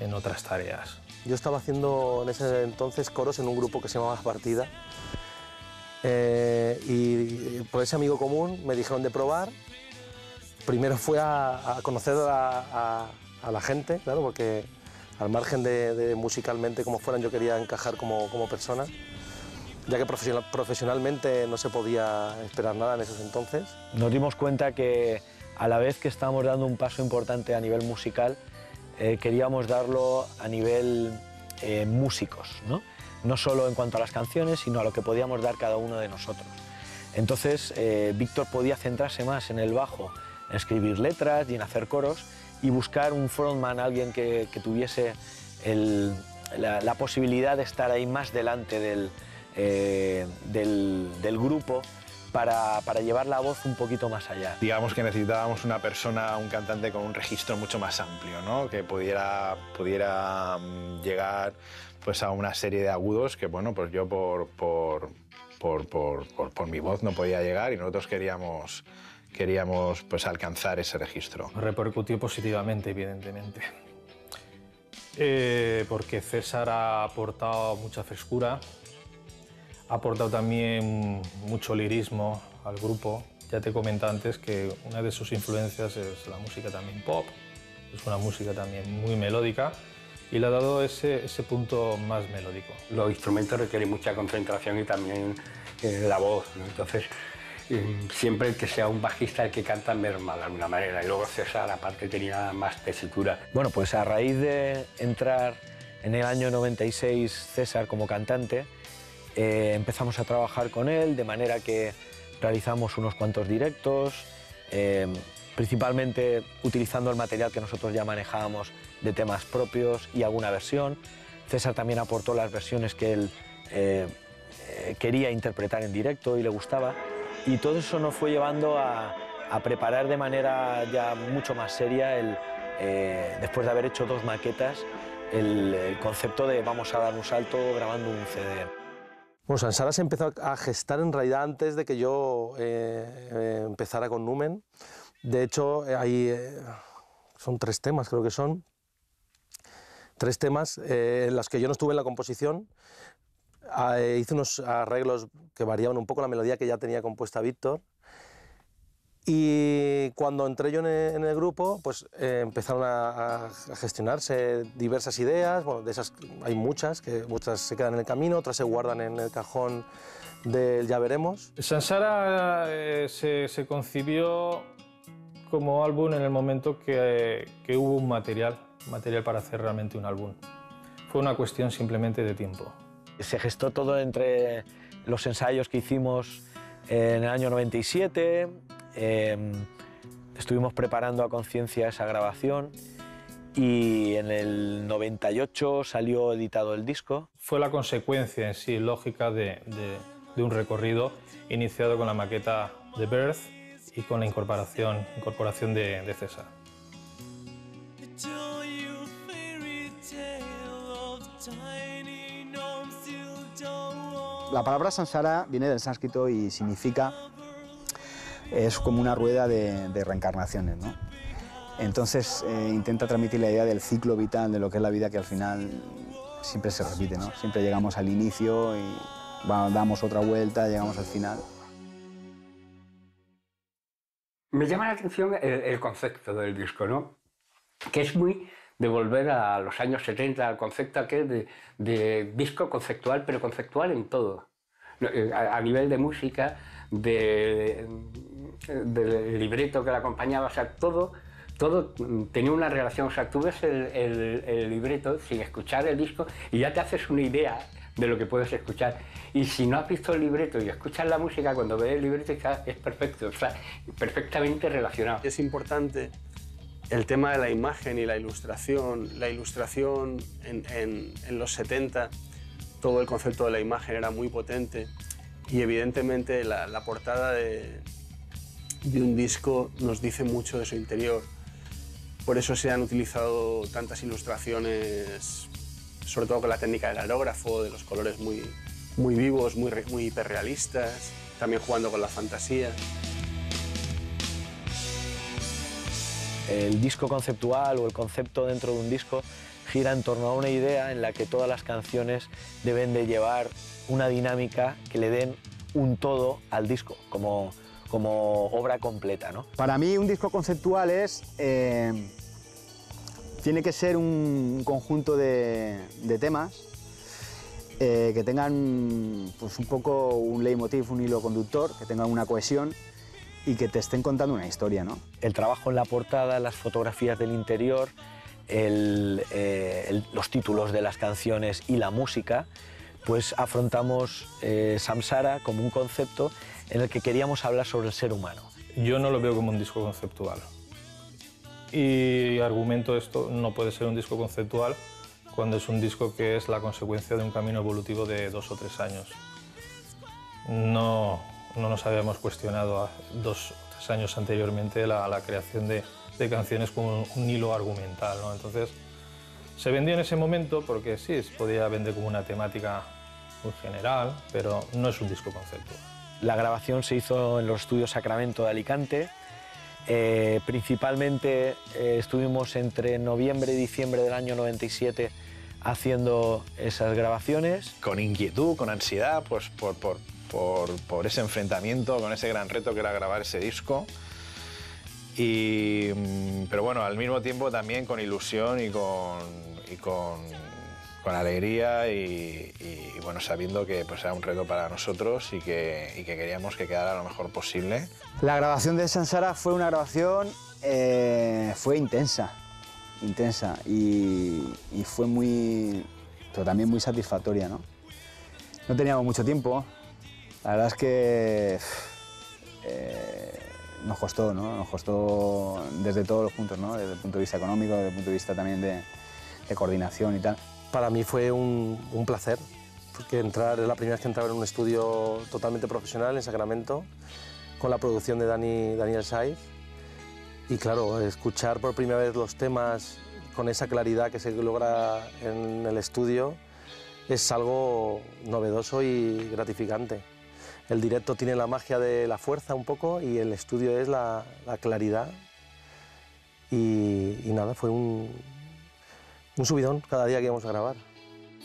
N: en otras tareas.
I: Yo estaba haciendo en ese entonces coros en un grupo que se llamaba La Partida. Eh, y por ese amigo común me dijeron de probar. Primero fue a, a conocer a, a- a la gente, claro, porque al margen de, de musicalmente como fueran, yo quería encajar como, como persona, ya que profesional- profesionalmente no se podía esperar nada en esos entonces.
C: Nos dimos cuenta que a la vez que estábamos dando un paso importante a nivel musical, eh, queríamos darlo a nivel eh, músicos, ¿no? no solo en cuanto a las canciones, sino a lo que podíamos dar cada uno de nosotros. Entonces, eh, Víctor podía centrarse más en el bajo, escribir letras y en hacer coros, y buscar un frontman, alguien que, que tuviese la, posibilidad de estar ahí más delante del, eh, del, del grupo para, para llevar la voz un poquito más allá.
D: Digamos que necesitábamos una persona, un cantante con un registro mucho más amplio, ¿no? que pudiera, pudiera mm, llegar pues, a una serie de agudos que, bueno, pues yo por, por- por- por mi voz no podía llegar y nosotros queríamos, queríamos pues, alcanzar ese registro.
N: Repercutió positivamente, evidentemente. Eh, porque César ha aportado mucha frescura, ha aportado también mucho lirismo al grupo. Ya te comenté antes que una de sus influencias es la música también pop, es una música también muy melódica y le ha dado ese, ese punto más melódico.
M: Los instrumentos requieren mucha concentración y también eh, la voz, ¿no? entonces siempre que sea un bajista el que canta merma de alguna manera y luego César aparte tenía más tesitura.
C: Bueno, pues a raíz de entrar en el año 96 César como cantante, eh, empezamos a trabajar con él de manera que realizamos unos cuantos directos, eh, principalmente utilizando el material que nosotros ya manejábamos de temas propios y alguna versión. César también aportó las versiones que él eh, quería interpretar en directo y le gustaba. Y todo eso nos fue llevando a, a preparar de manera ya mucho más seria, el, eh, después de haber hecho dos maquetas, el, el concepto de vamos a dar un salto grabando un CD.
I: Bueno, Sansara se empezó a gestar en realidad antes de que yo eh, eh, empezara con Numen. De hecho, eh, hay, eh, son tres temas, creo que son. Tres temas eh, en los que yo no estuve en la composición. Ah, eh, hice unos arreglos que variaban un poco la melodía que ya tenía compuesta Víctor. Y cuando entré yo en el, en el grupo, pues eh, empezaron a, a gestionarse diversas ideas. Bueno, de esas hay muchas, que muchas se quedan en el camino, otras se guardan en el cajón del ya veremos.
N: Sansara eh, se, se concibió como álbum en el momento que, que hubo un material, material para hacer realmente un álbum. Fue una cuestión simplemente de tiempo.
C: Se gestó todo entre los ensayos que hicimos en el año 97. eh, estuvimos preparando a conciencia esa grabación y en el 98 salió editado el disco.
N: Fue la consecuencia en sí lógica de, de- de un recorrido iniciado con la maqueta de Birth y con la incorporación, incorporación de, de César.
J: La palabra sansara viene del sánscrito y significa, es como una rueda de, reencarnaciones, ¿no? Entonces eh, intenta transmitir la idea del ciclo vital, de lo que es la vida que al final siempre se repite, ¿no? Siempre llegamos al inicio y damos otra vuelta, llegamos al final.
M: Me llama la atención el, el concepto del disco, ¿no? Que es muy de volver a los años 70, al concepto aquel de, de disco conceptual, pero conceptual en todo. Eh, A, nivel de música, de- del libreto que le acompañaba, o sea, todo, todo tenía una relación. O sea, tú ves el, el- el libreto sin escuchar el disco y ya te haces una idea de lo que puedes escuchar. Y si no has visto el libreto y escuchas la música, cuando ves el libreto está- es perfecto, o perfectamente relacionado.
E: Es importante el tema de la imagen y la ilustración. La ilustración en, los 70, todo el concepto de la imagen era muy potente y evidentemente la, portada de, un disco nos dice mucho de su interior. Por eso se han utilizado tantas ilustraciones, sobre todo con la técnica del aerógrafo, de los colores muy, vivos, muy, muy hiperrealistas, también jugando con la fantasía.
C: El disco conceptual o el concepto dentro de un disco gira en torno a una idea en la que todas las canciones deben de llevar una dinámica que le den un todo al disco, como, como obra completa. ¿no?
J: Para mí un disco conceptual es... eh, tiene que ser un conjunto de, temas eh, que tengan pues, un poco un leitmotiv, un hilo conductor, que tengan una cohesión y que te estén contando una historia, ¿no?
C: El trabajo en la portada, las fotografías del interior, el, eh, el- los títulos de las canciones y la música, pues afrontamos eh, Samsara como un concepto en el que queríamos hablar sobre el ser humano.
N: Yo no lo veo como un disco conceptual. Y argumento esto, no puede ser un disco conceptual cuando es un disco que es la consecuencia de un camino evolutivo de dos o tres años. No, no nos habíamos cuestionado a dos o tres años anteriormente la, la creación de, de canciones con un, un hilo argumental. ¿no? Entonces, se vendió en ese momento porque sí, se podía vender como una temática muy general, pero no es un disco conceptual.
C: La grabación se hizo en los estudios Sacramento de Alicante. Eh, principalmente eh, estuvimos entre noviembre y diciembre del año 97 haciendo esas grabaciones.
D: Con inquietud, con ansiedad, pues por, por, por, por ese enfrentamiento, con ese gran reto que era grabar ese disco. Y, mm, pero bueno, al mismo tiempo también con ilusión y con, y con, alegría y, bueno, sabiendo que pues, era un reto para nosotros y que, y que queríamos que quedara lo mejor posible.
J: La grabación de Sansara fue una grabación, eh, fue intensa, intensa y fue muy, pero también muy satisfactoria, ¿no? No teníamos mucho tiempo, la verdad es que eh, nos costó, ¿no? Nos costó desde todos los puntos, ¿no? Desde el punto de vista económico, desde el punto de vista también de, coordinación y tal.
I: Para mí fue un, un placer, porque entrar, es la primera vez que entraba en un estudio totalmente profesional en Sacramento, con la producción de Dani, Daniel Saiz. Y claro, escuchar por primera vez los temas con esa claridad que se logra en el estudio es algo novedoso y gratificante. El directo tiene la magia de la fuerza un poco y el estudio es la, la claridad. Y, y nada, fue un, un subidón cada día que íbamos a grabar.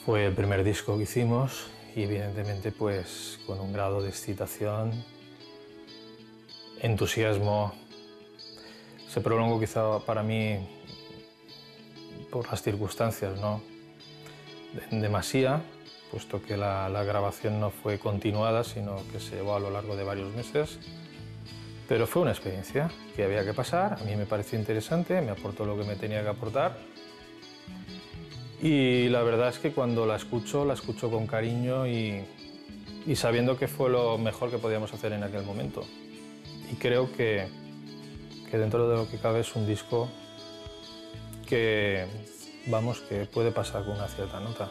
N: Fue el primer disco que hicimos y evidentemente pues con un grado de excitación, entusiasmo. Se prolongó quizá para mí por las circunstancias, ¿no? En demasía, puesto que la, grabación no fue continuada, sino que se llevó a lo largo de varios meses. Pero fue una experiencia que había que pasar, a mí me pareció interesante, me aportó lo que me tenía que aportar y la verdad es que cuando la escucho, la escucho con cariño y, y sabiendo que fue lo mejor que podíamos hacer en aquel momento. Y creo que, que dentro de lo que cabe es un disco que, vamos, que puede pasar con una cierta nota.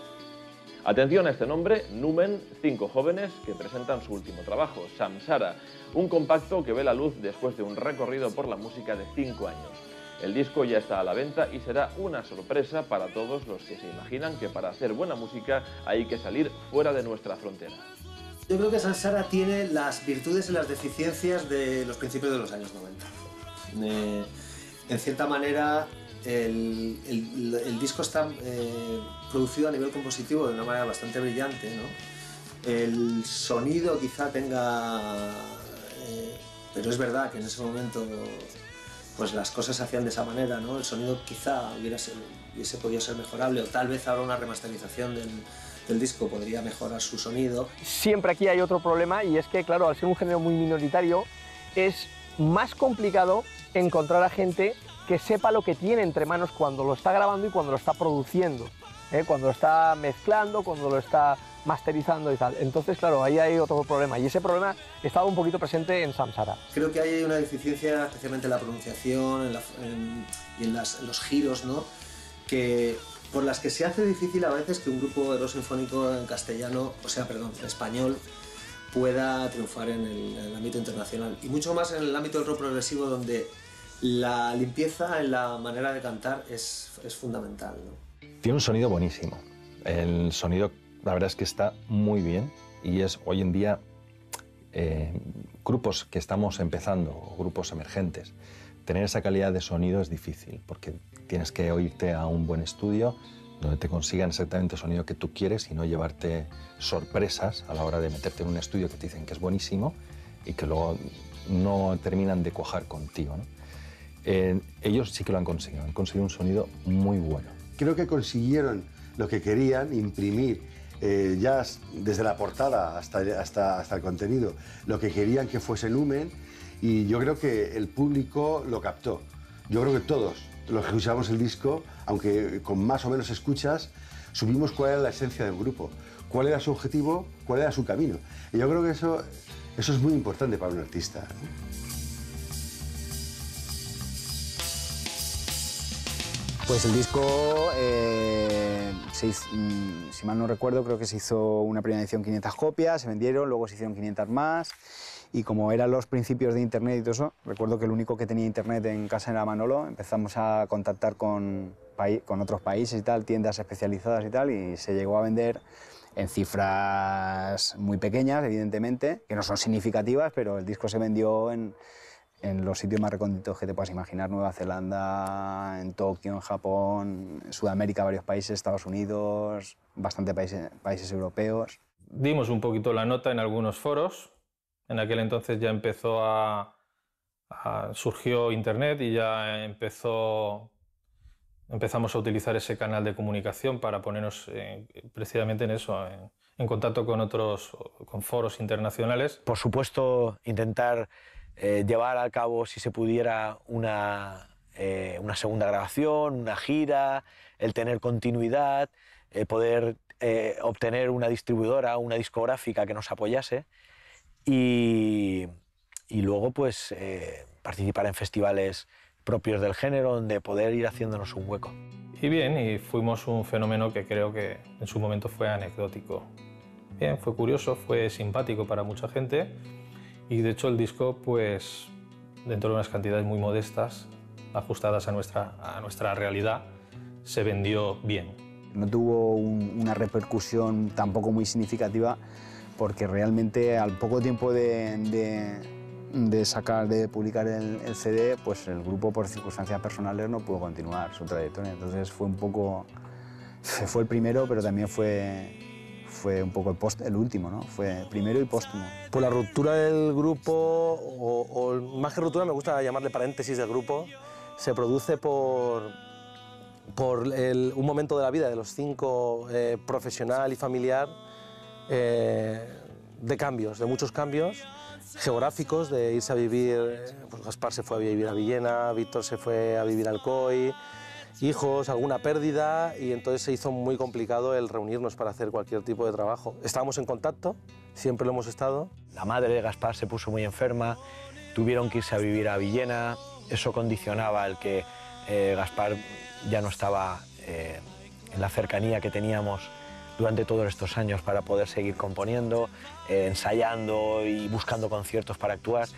T: Atención a este nombre, Numen, cinco jóvenes que presentan su último trabajo, Samsara, un compacto que ve la luz después de un recorrido por la música de cinco años. El disco ya está a la venta y será una sorpresa para todos los que se imaginan que para hacer buena música hay que salir fuera de nuestra frontera.
O: Yo creo que Sansara tiene las virtudes y las deficiencias de los principios de los años 90. Eh, en cierta manera, el, disco está eh, producido a nivel compositivo de una manera bastante brillante. ¿no? El sonido quizá tenga... eh, pero es verdad que en ese momento pues las cosas se hacían de esa manera, ¿no? El sonido quizá hubiera sido- hubiese podido ser mejorable o tal vez ahora una remasterización del, del disco podría mejorar su sonido.
B: Siempre aquí hay otro problema y es que, claro, al ser un género muy minoritario, es más complicado encontrar a gente que sepa lo que tiene entre manos cuando lo está grabando y cuando lo está produciendo, ¿eh? cuando lo está mezclando, cuando lo está masterizando y tal. Entonces, claro, ahí hay otro problema y ese problema estaba un poquito presente en Samsara.
O: Creo que hay una deficiencia, especialmente en la pronunciación en la- en- y en, las- en los giros, ¿no? Que, por las que se hace difícil a veces que un grupo de rock sinfónico en castellano, o sea, perdón, en español, pueda triunfar en el, en el ámbito internacional. Y mucho más en el ámbito del rock progresivo, donde la limpieza en la manera de cantar es, es fundamental.
F: Tiene un sonido buenísimo. El sonido, la verdad es que está muy bien y es hoy en día eh, grupos que estamos empezando, grupos emergentes, tener esa calidad de sonido es difícil porque tienes que oírte a un buen estudio donde te consigan exactamente el sonido que tú quieres y no llevarte sorpresas a la hora de meterte en un estudio que te dicen que es buenísimo y que luego no terminan de cuajar contigo. ¿no? Eh, ellos sí que lo han conseguido, han conseguido un sonido muy bueno.
L: Creo que consiguieron lo que querían, imprimir eh, ya desde la portada hasta, hasta, hasta el contenido, lo que querían que fuese Numen y yo creo que el público lo captó. Yo creo que todos los que escuchamos el disco, aunque con más o menos escuchas, subimos cuál era la esencia del grupo, cuál era su objetivo, cuál era su camino. Y yo creo que eso, eso es muy importante para un artista.
J: Pues el disco, eh, se hizo, mm, si mal no recuerdo, creo que se hizo una primera edición 500 copias, se vendieron, luego se hicieron 500 más. Y como eran los principios de Internet y todo eso, recuerdo que el único que tenía Internet en casa era Manolo. Empezamos a contactar con, con otros países y tal, tiendas especializadas y tal, y se llegó a vender en cifras muy pequeñas, evidentemente, que no son significativas, pero el disco se vendió en, en los sitios más recónditos que te puedas imaginar, Nueva Zelanda, en Tokio, en Japón, en Sudamérica, varios países, Estados Unidos, bastante países, países europeos.
N: Dimos un poquito la nota en algunos foros. En aquel entonces ya empezó a, a- surgió internet y ya empezó empezamos a utilizar ese canal de comunicación para ponernos eh, precisamente en eso, en, en contacto con otros, con foros internacionales.
C: Por supuesto, intentar eh, llevar a cabo, si se pudiera, una, eh, una segunda grabación, una gira, el tener continuidad, eh, poder eh, obtener una distribuidora, una discográfica que nos apoyase y, y luego pues eh, participar en festivales propios del género donde poder ir haciéndonos un hueco.
N: Y bien, y fuimos un fenómeno que creo que en su momento fue anecdótico. Bien, fue curioso, fue simpático para mucha gente y de hecho el disco, pues dentro de unas cantidades muy modestas, ajustadas a nuestra, a nuestra realidad, se vendió bien.
J: No tuvo un- una repercusión tampoco muy significativa porque realmente al poco tiempo de sacar, de publicar el, el CD, pues el grupo por circunstancias personales no pudo continuar su trayectoria. Entonces fue un poco, fue el primero, pero también fue, fue un poco el, post, el último, ¿no? Fue primero y póstumo.
I: Por la ruptura del grupo, o, más que ruptura, me gusta llamarle paréntesis del grupo, se produce por, por un momento de la vida de los cinco, eh, profesional y familiar, eh, de cambios, de muchos cambios geográficos, de irse a vivir, eh, pues Gaspar se fue a vivir a Villena, Víctor se fue a vivir al COI, hijos, alguna pérdida y entonces se hizo muy complicado el reunirnos para hacer cualquier tipo de trabajo. Estábamos en contacto, siempre lo hemos estado.
C: La madre de Gaspar se puso muy enferma, tuvieron que irse a vivir a Villena, eso condicionaba el que eh, Gaspar ya no estaba eh, en la cercanía que teníamos durante todos estos años para poder seguir componiendo, eh, ensayando y buscando conciertos para actuar.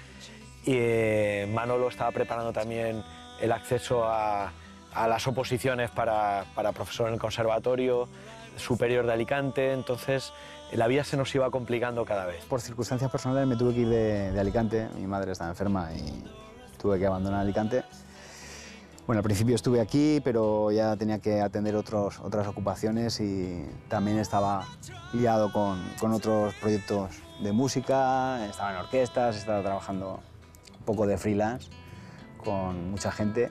C: Y eh, Manolo estaba preparando también el acceso a, a las oposiciones para, para profesor en el Conservatorio Superior de Alicante, entonces la vida se nos iba complicando cada vez.
J: Por circunstancias personales me tuve que ir de, de Alicante, mi madre estaba enferma y tuve que abandonar Alicante. Bueno, al principio estuve aquí, pero ya tenía que atender otros, otras ocupaciones y también estaba liado con, con otros proyectos de música, estaba en orquestas, estaba trabajando un poco de freelance con mucha gente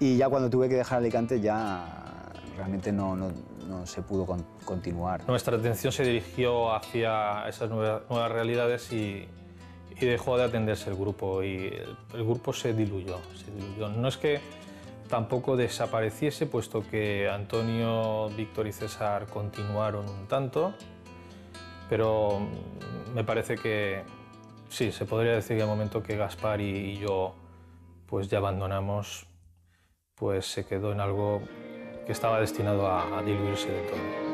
J: y ya cuando tuve que dejar Alicante ya realmente no, no, no se pudo con- continuar.
N: Nuestra atención se dirigió hacia esas nueva- nuevas realidades y, y dejó de atenderse el grupo y el, el grupo se diluyó, se diluyó. No es que tampoco desapareciese, puesto que Antonio, Víctor y César continuaron un tanto, pero me parece que sí, se podría decir que al momento que Gaspar y yo pues ya abandonamos, pues se quedó en algo que estaba destinado a, diluirse de todo.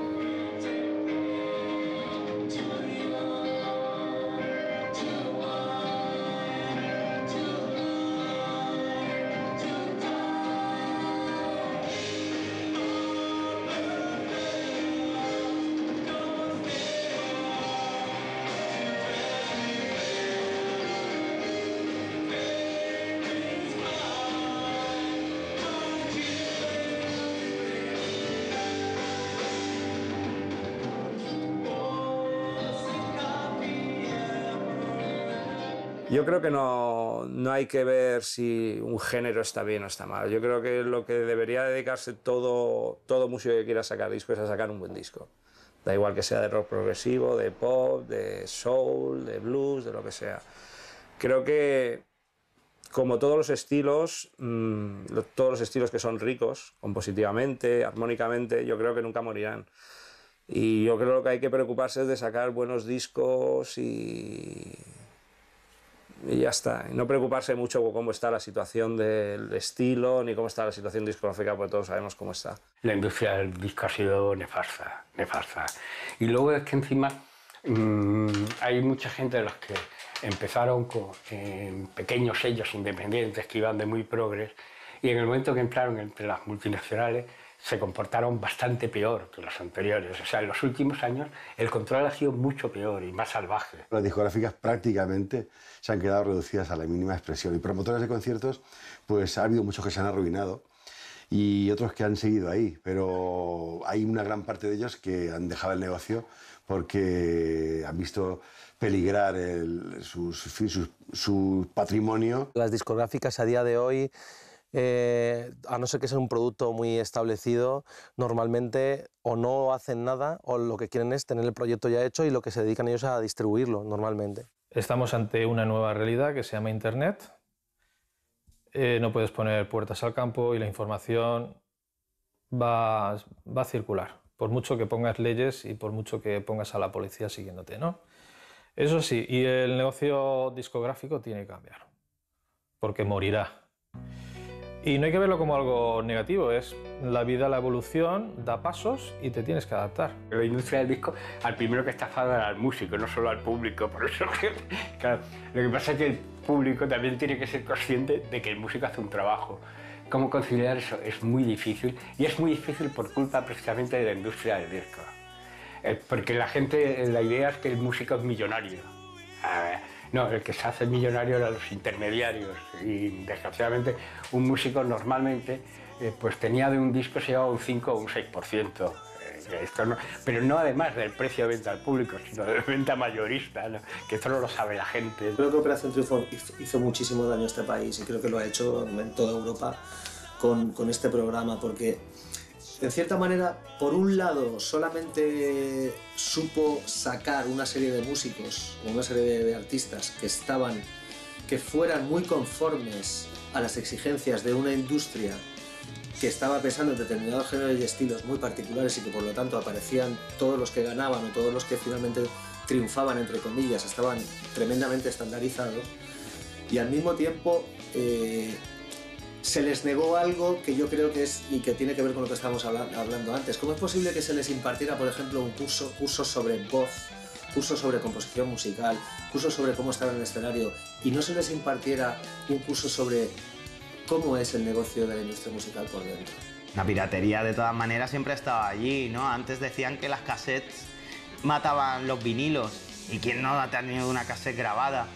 K: Yo creo que no, no hay que ver si un género está bien o está mal. Yo creo que lo que debería dedicarse todo, todo músico que quiera sacar disco es a sacar un buen disco. Da igual que sea de rock progresivo, de pop, de soul, de blues, de lo que sea. Creo que, como todos los estilos, mm, lo- todos los estilos que son ricos, compositivamente, armónicamente, yo creo que nunca morirán. Y yo creo que hay que preocuparse es de sacar buenos discos y, y ya está. Y no preocuparse mucho por cómo está la situación del estilo ni cómo está la situación discográfica, porque todos sabemos cómo está.
M: La industria del disco ha sido nefasta, nefasta. Y luego es que encima mm, hay mucha gente de los que empezaron con en pequeños sellos independientes que iban de muy progres y en el momento que entraron entre las multinacionales se comportaron bastante peor que los anteriores. O sea, en los últimos años el control ha sido mucho peor y más salvaje.
L: Las discográficas prácticamente se han quedado reducidas a la mínima expresión y promotores de conciertos, pues ha habido muchos que se han arruinado y otros que han seguido ahí, pero hay una gran parte de ellos que han dejado el negocio porque han visto peligrar el- su, su- su- su patrimonio
I: Las discográficas a día de hoy eh, a no ser que sea un producto muy establecido, normalmente o no hacen nada o lo que quieren es tener el proyecto ya hecho y lo que se dedican ellos a distribuirlo normalmente.
N: Estamos ante una nueva realidad que se llama Internet. Eh, no puedes poner puertas al campo y la información va, va a circular, por mucho que pongas leyes y por mucho que pongas a la policía siguiéndote, ¿no? Eso sí, y el negocio discográfico tiene que cambiar, porque morirá. Y no hay que verlo como algo negativo, es la vida, la evolución, da pasos y te tienes que adaptar.
M: La industria del disco, al primero que estafaba era al músico, no solo al público. Por eso, claro, lo que pasa es que el público también tiene que ser consciente de que el músico hace un trabajo. ¿Cómo conciliar eso? Es muy difícil y es muy difícil por culpa precisamente de la industria del disco. Eh, Porque la gente, la idea es que el músico es millonario. A ver, no, el que se hace millonario eran los intermediarios y desgraciadamente un músico normalmente eh, pues tenía de un disco se llevaba un 5 o un 6%. Eh, esto no- pero no además del precio de venta al público, sino de venta mayorista, que esto no lo sabe la gente.
O: Creo que Operación Triunfo hizo- hizo muchísimo daño a este país y creo que lo ha hecho en toda Europa con, con este programa, porque en cierta manera, por un lado, solamente supo sacar una serie de músicos o una serie de, artistas que estaban, que fueran muy conformes a las exigencias de una industria que estaba pensando en determinados géneros y estilos muy particulares y que por lo tanto aparecían todos los que ganaban o todos los que finalmente triunfaban, entre comillas, estaban tremendamente estandarizados. Y al mismo tiempo eh, se les negó algo que yo creo que es y que tiene que ver con lo que estábamos habla- hablando antes. ¿Cómo es posible que se les impartiera, por ejemplo, un curso, curso sobre voz, curso sobre composición musical, curso sobre cómo estar en el escenario y no se les impartiera un curso sobre cómo es el negocio de la industria musical por dentro?
G: La piratería de todas maneras siempre estaba allí, ¿no? Antes decían que las cassettes mataban los vinilos. ¿Y quién no ha tenido una cassette grabada?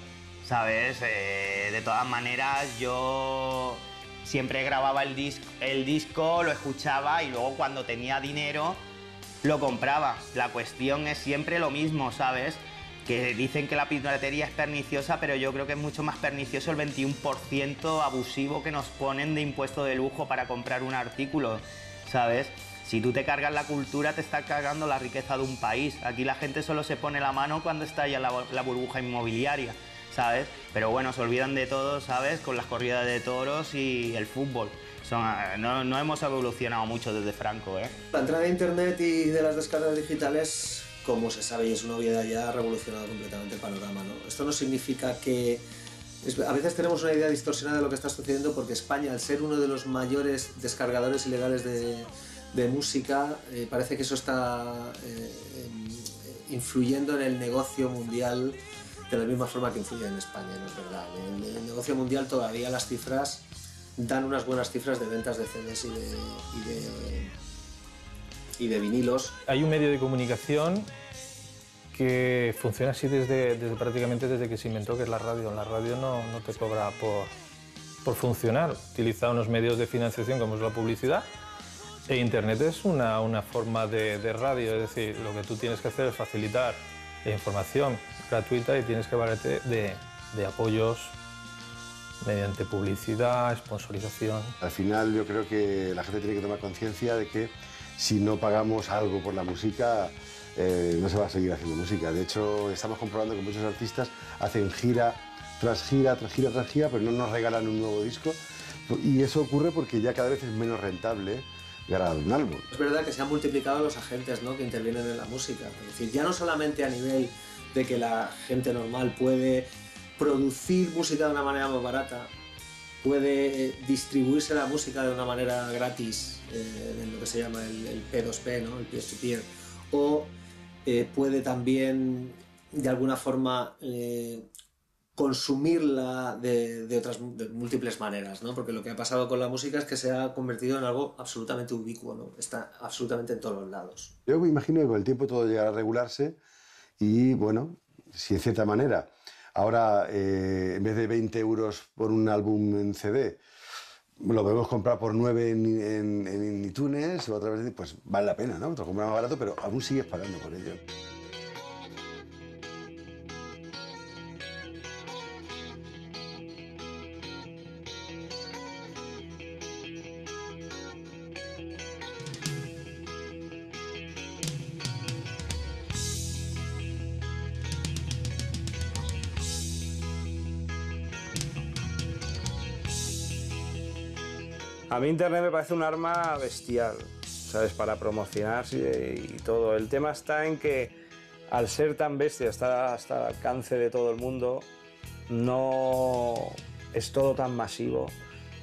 G: ¿Sabes? Eh, de todas maneras yo siempre grababa el, el disco, lo escuchaba y luego cuando tenía dinero lo compraba. La cuestión es siempre lo mismo, ¿sabes? Que dicen que la piratería es perniciosa, pero yo creo que es mucho más pernicioso el 21% abusivo que nos ponen de impuesto de lujo para comprar un artículo, ¿sabes? Si tú te cargas la cultura, te estás cargando la riqueza de un país. Aquí la gente solo se pone la mano cuando está ya la burbuja inmobiliaria, ¿sabes? Pero bueno, se olvidan de todo, ¿sabes? Con las corridas de toros y el fútbol. Son, eh, no, no hemos evolucionado mucho desde Franco, ¿eh?
O: La entrada de Internet y de las descargas digitales, como se sabe y es una obviedad ya, ha revolucionado completamente el panorama. ¿no? Esto no significa que... a veces tenemos una idea distorsionada de lo que está sucediendo porque España, al ser uno de los mayores descargadores ilegales de, de música, eh, parece que eso está eh, em, influyendo en el negocio mundial de la misma forma que influye en España, no es verdad. En el, negocio mundial todavía las cifras dan unas buenas cifras de ventas de CDs y de, y de, vinilos.
N: Hay un medio de comunicación que funciona así desde, desde prácticamente desde que se inventó, que es la radio. La radio no, no te cobra por, por funcionar, utiliza unos medios de financiación como es la publicidad e Internet es una, una forma de radio, es decir, lo que tú tienes que hacer es facilitar la información gratuita y tienes que valerte de, de apoyos mediante publicidad, sponsorización.
L: Al final yo creo que la gente tiene que tomar conciencia de que si no pagamos algo por la música, eh, no se va a seguir haciendo música. De hecho, estamos comprobando que muchos artistas hacen gira tras gira, tras gira, tras gira, pero no nos regalan un nuevo disco. Y eso ocurre porque ya cada vez es menos rentable grabar un álbum.
O: Es verdad que se han multiplicado los agentes ¿no? que intervienen en la música. Es decir, ya no solamente a nivel de que la gente normal puede producir música de una manera más barata, puede eh, distribuirse la música de una manera gratis, eh, en lo que se llama el, el P2P, ¿no? el peer-to-peer, o eh, puede también de alguna forma consumirla de, otras múltiples maneras, ¿no? Porque lo que ha pasado con la música es que se ha convertido en algo absolutamente ubicuo, ¿no? Está absolutamente en todos los lados.
L: Yo me imagino que con el tiempo todo llegará a regularse y, bueno, si en cierta manera ahora eh, en vez de 20 euros por un álbum en CD, lo podemos comprar por 9 en, iTunes o a través de, pues vale la pena, ¿no? Te lo más barato, pero aún sigues pagando por ello.
K: A mí Internet me parece un arma bestial, ¿sabes? Para promocionarse y todo. El tema está en que al ser tan bestia, está hasta el alcance de todo el mundo, no es todo tan masivo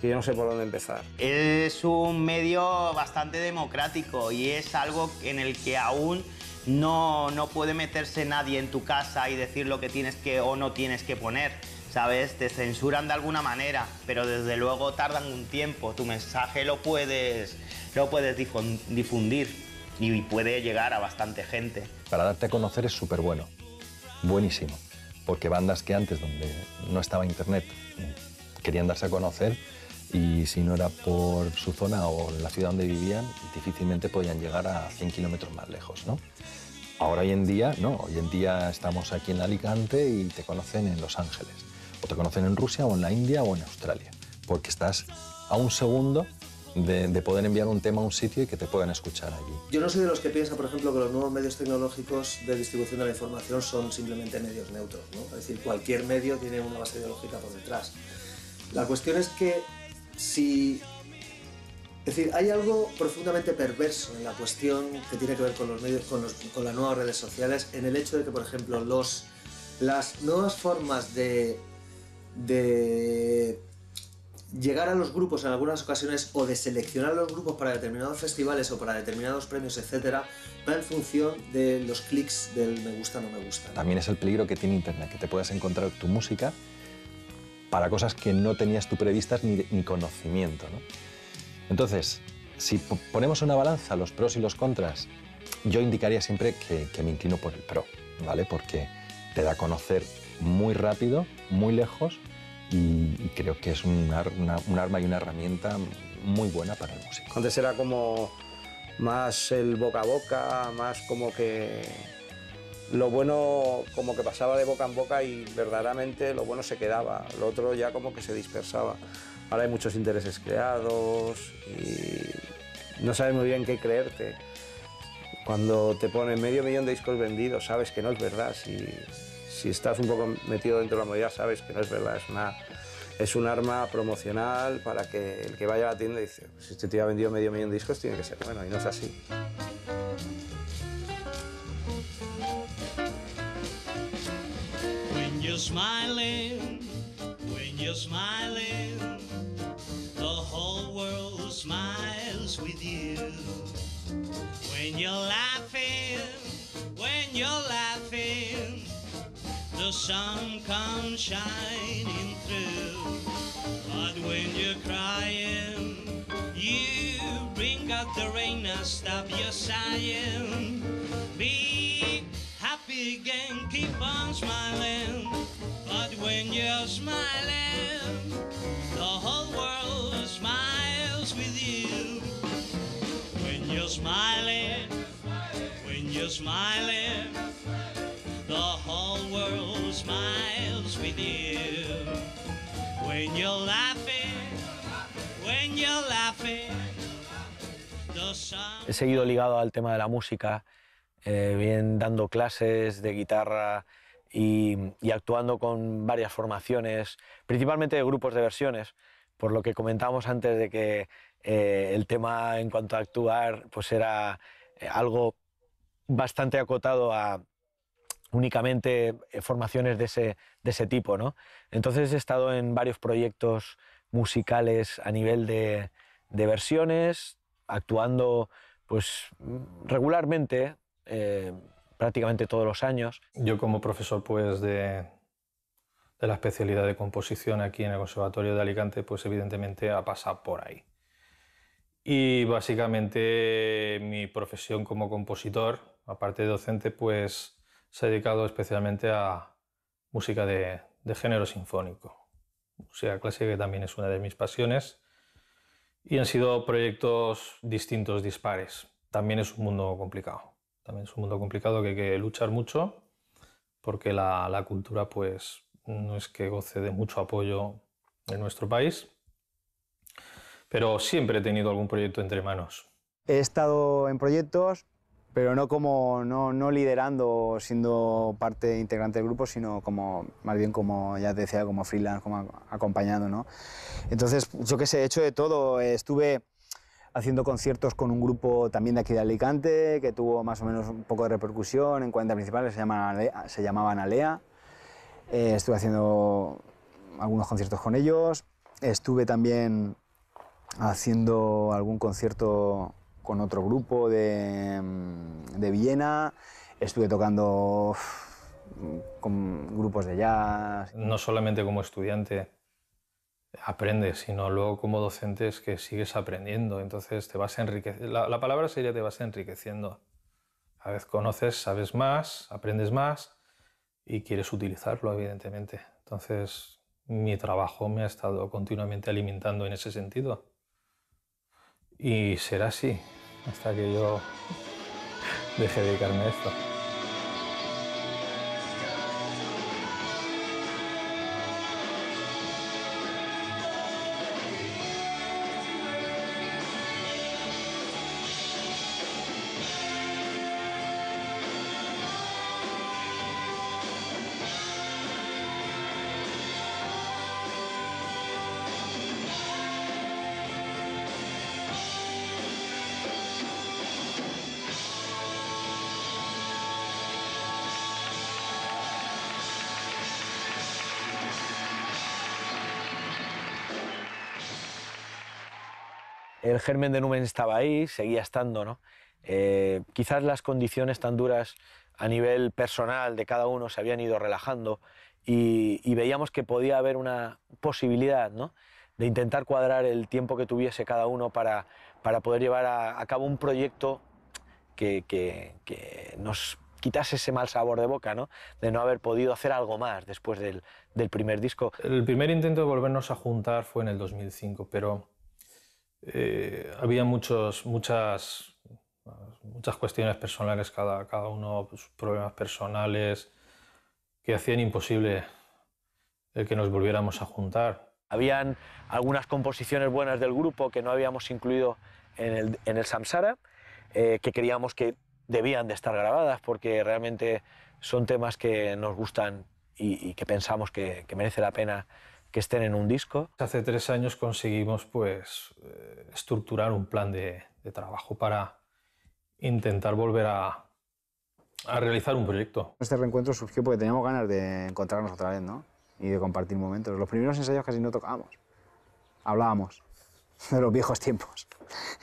K: que yo no sé por dónde empezar.
G: Es un medio bastante democrático y es algo en el que aún no, no puede meterse nadie en tu casa y decir lo que tienes que o no tienes que poner. ¿Sabes? Te censuran de alguna manera, pero desde luego tardan un tiempo. Tu mensaje lo puedes, lo puedes difun- difundir y puede llegar a bastante gente.
F: Para darte a conocer es súper bueno, buenísimo, porque bandas que antes, donde no estaba internet, querían darse a conocer y si no era por su zona o la ciudad donde vivían, difícilmente podían llegar a 100 kilómetros más lejos, ¿no? Ahora hoy en día, no, hoy en día estamos aquí en Alicante y te conocen en Los Ángeles, te conocen en Rusia o en la India o en Australia, porque estás a un segundo de, de poder enviar un tema a un sitio y que te puedan escuchar allí.
O: Yo no soy de los que piensa, por ejemplo, que los nuevos medios tecnológicos de distribución de la información son simplemente medios neutros. ¿no? Es decir, cualquier medio tiene una base ideológica por detrás. La cuestión es que si... Es decir, hay algo profundamente perverso en la cuestión que tiene que ver con los medios, con, con las nuevas redes sociales, en el hecho de que, por ejemplo, los, las nuevas formas de, de llegar a los grupos en algunas ocasiones o de seleccionar los grupos para determinados festivales o para determinados premios, etcétera, va en función de los clics del me gusta no me gusta.
F: También es el peligro que tiene Internet, que te puedas encontrar tu música para cosas que no tenías tú previstas ni, ni conocimiento. ¿no? Entonces, si po- ponemos una balanza los pros y los contras, yo indicaría siempre que, que me inclino por el pro, ¿vale? Porque te da a conocer muy rápido, muy lejos y, creo que es un, una- un arma y una herramienta muy buena para el músico.
K: Antes era como más el boca a boca, más como que lo bueno como que pasaba de boca en boca y verdaderamente lo bueno se quedaba, lo otro ya como que se dispersaba. Ahora hay muchos intereses creados y no sabes muy bien qué creerte. Cuando te ponen medio millón de discos vendidos, sabes que no es verdad. Si, si estás un poco metido dentro de la movida, sabes que no es verdad. Es, un arma promocional para que el que vaya a la tienda dice, si este tío ha vendido medio millón de discos, tiene que ser bueno, y no es así.
U: When you're smiling, when you're smiling, the whole world smiles with you. When you're laughing, the sun comes shining through. But when you're crying, you bring out the rain and stop your sighing. Be happy again, keep on smiling. But when you're smiling, the whole world smiles with you. When you're smiling, when you're smiling,
C: He seguido ligado al tema de la música, eh, bien dando clases de guitarra y, y actuando con varias formaciones, principalmente de grupos de versiones, por lo que comentábamos antes de que eh, el tema en cuanto a actuar pues era eh, algo bastante acotado a únicamente eh, formaciones de ese, de ese tipo. ¿no? Entonces he estado en varios proyectos musicales a nivel de, versiones, actuando pues regularmente, eh, prácticamente todos los años.
N: Yo como profesor pues de, de la especialidad de composición aquí en el Conservatorio de Alicante, pues evidentemente ha pasado por ahí. Y básicamente mi profesión como compositor, aparte de docente, pues se ha dedicado especialmente a música de, de género sinfónico. Música clásica que también es una de mis pasiones. Y han sido proyectos distintos, dispares. También es un mundo complicado. También es un mundo complicado que hay que luchar mucho porque la, la cultura pues no es que goce de mucho apoyo en nuestro país, pero siempre he tenido algún proyecto entre manos.
J: He estado en proyectos, pero no como no, no liderando siendo parte integrante del grupo sino como más bien como ya te decía como freelance como acompañando no entonces yo qué sé he hecho de todo. Estuve haciendo conciertos con un grupo también de aquí de Alicante que tuvo más o menos un poco de repercusión en 40 principales se Alea, se llamaban Alea. Eh, estuve haciendo algunos conciertos con ellos. Estuve también haciendo algún concierto con otro grupo de, mm, de Viena, estuve tocando con grupos de jazz.
N: No solamente como estudiante aprendes, sino luego como docente es que sigues aprendiendo, entonces te vas enriqueciendo. La, la palabra sería te vas enriqueciendo. A veces conoces, sabes más, aprendes más y quieres utilizarlo, evidentemente. Entonces, mi trabajo me ha estado continuamente alimentando en ese sentido. Y será así hasta que yo deje de dedicarme a esto.
C: Germen de Numen estaba ahí, seguía estando, ¿no? Eh, quizás las condiciones tan duras a nivel personal de cada uno se habían ido relajando y, veíamos que podía haber una posibilidad, ¿no? De intentar cuadrar el tiempo que tuviese cada uno para, para poder llevar a, cabo un proyecto que nos quitase ese mal sabor de boca, ¿no? De no haber podido hacer algo más después del, del primer disco.
N: El primer intento de volvernos a juntar fue en el 2005, pero eh, había muchos, muchas, muchas cuestiones personales, cada, cada uno sus problemas personales, que hacían imposible el que nos volviéramos a juntar.
C: Habían algunas composiciones buenas del grupo que no habíamos incluido en el, en el Samsara, eh, que creíamos que debían de estar grabadas porque realmente son temas que nos gustan y, y que pensamos que, que merece la pena que estén en un disco.
N: Hace tres años conseguimos pues, eh, estructurar un plan de, de trabajo para intentar volver a, a realizar un proyecto.
J: Este reencuentro surgió porque teníamos ganas de encontrarnos otra vez, ¿no? Y de compartir momentos. Los primeros ensayos casi no tocábamos. Hablábamos de los viejos tiempos.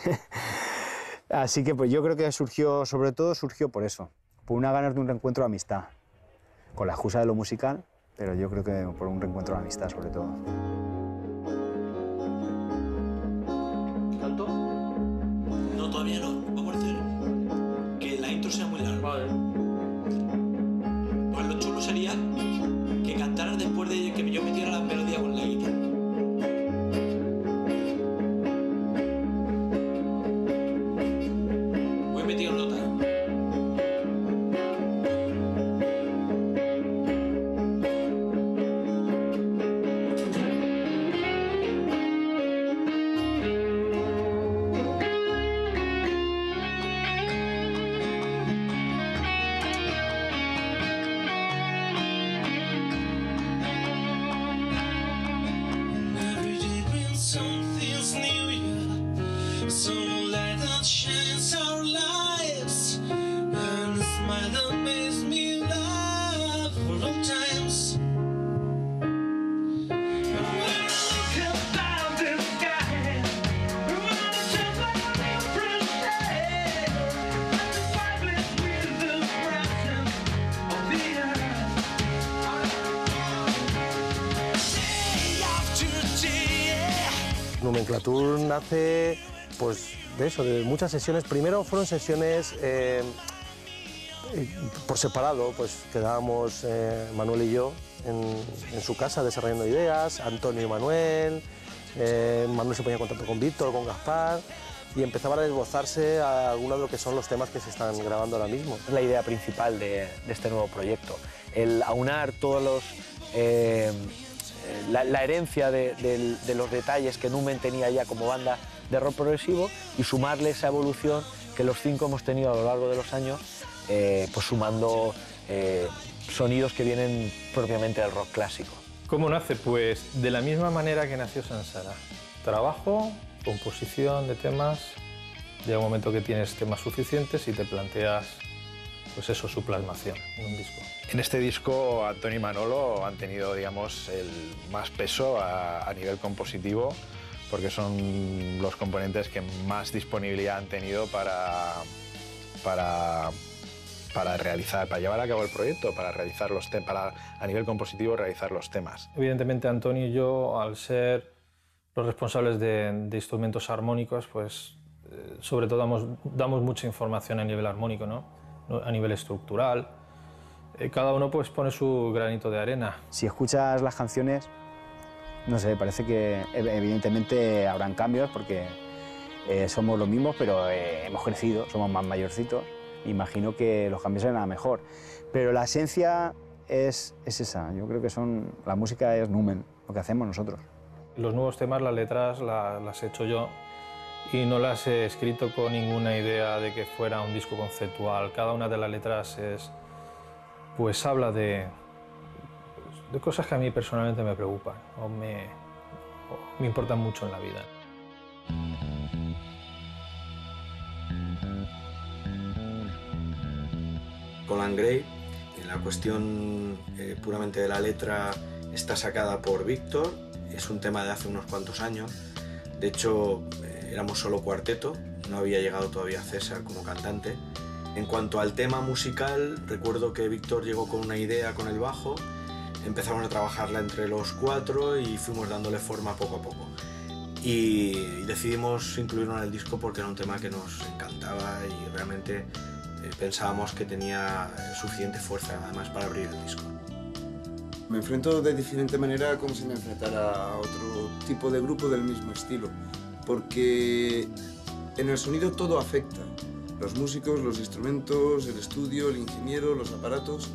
J: Así que pues yo creo que surgió, sobre todo surgió por eso, por una ganas de un reencuentro de amistad, con la excusa de lo musical, pero yo creo que por un reencuentro de amistad sobre todo.
V: ¿Canto? No, todavía no. Vamos a hacer que la intro sea muy larga. Vale. Pues lo chulo sería que cantaras después de que yo metiera la melodía
I: de muchas sesiones. Primero fueron sesiones eh, eh, por separado, pues quedábamos eh, Manuel y yo en, su casa desarrollando ideas, Antonio y Manuel, Manuel se ponía en contacto con Víctor, con Gaspar y empezaban a desbozarse a algunos de que son los temas que se están grabando ahora mismo.
C: Es la idea principal de, de este nuevo proyecto, el aunar todos los... la, herencia de, de los detalles que Numen tenía ya como banda de rock progresivo y sumarle esa evolución
W: que los cinco hemos tenido a lo largo de los años, eh, pues sumando eh, sonidos que vienen propiamente del rock clásico.
N: ¿Cómo nace? Pues de la misma manera que nació Sansara. Trabajo, composición de temas, llega un momento que tienes temas suficientes y te planteas, pues eso, su plasmación en un disco.
D: En este disco, Antonio y Manolo han tenido, digamos, el más peso a, a nivel compositivo, porque son los componentes que más disponibilidad han tenido para, para, para realizar, para llevar a cabo el proyecto, para realizar los para a nivel compositivo realizar los temas.
N: Evidentemente Antonio y yo, al ser los responsables de, de instrumentos armónicos, pues eh, sobre todo damos, damos mucha información a nivel armónico, ¿no? No- a nivel estructural. Eh, cada uno pues pone su granito de arena.
J: Si escuchas las canciones, no sé, parece que ev- evidentemente habrán cambios porque eh, somos los mismos, pero eh, hemos crecido, somos más mayorcitos. Imagino que los cambios serán a mejor. Pero la esencia es, es esa. Yo creo que son, la música es numen, lo que hacemos nosotros.
N: Los nuevos temas, las letras la- las he hecho yo y no las he escrito con ninguna idea de que fuera un disco conceptual. Cada una de las letras es, pues habla de, de cosas que a mí personalmente me preocupan o me, o me importan mucho en la vida.
C: Colin Gray. La cuestión eh, puramente de la letra está sacada por Víctor. Es un tema de hace unos cuantos años. De hecho, eh, éramos solo cuarteto, no había llegado todavía César como cantante. En cuanto al tema musical, recuerdo que Víctor llegó con una idea con el bajo, empezamos a trabajarla entre los cuatro y fuimos dándole forma poco a poco. Y decidimos incluirlo en el disco porque era un tema que nos encantaba y realmente eh, pensábamos que tenía eh, suficiente fuerza además para abrir el disco.
X: Me enfrento de diferente manera como si me enfrentara a otro tipo de grupo del mismo estilo, porque en el sonido todo afecta. Los músicos, los instrumentos, el estudio, el ingeniero, los aparatos.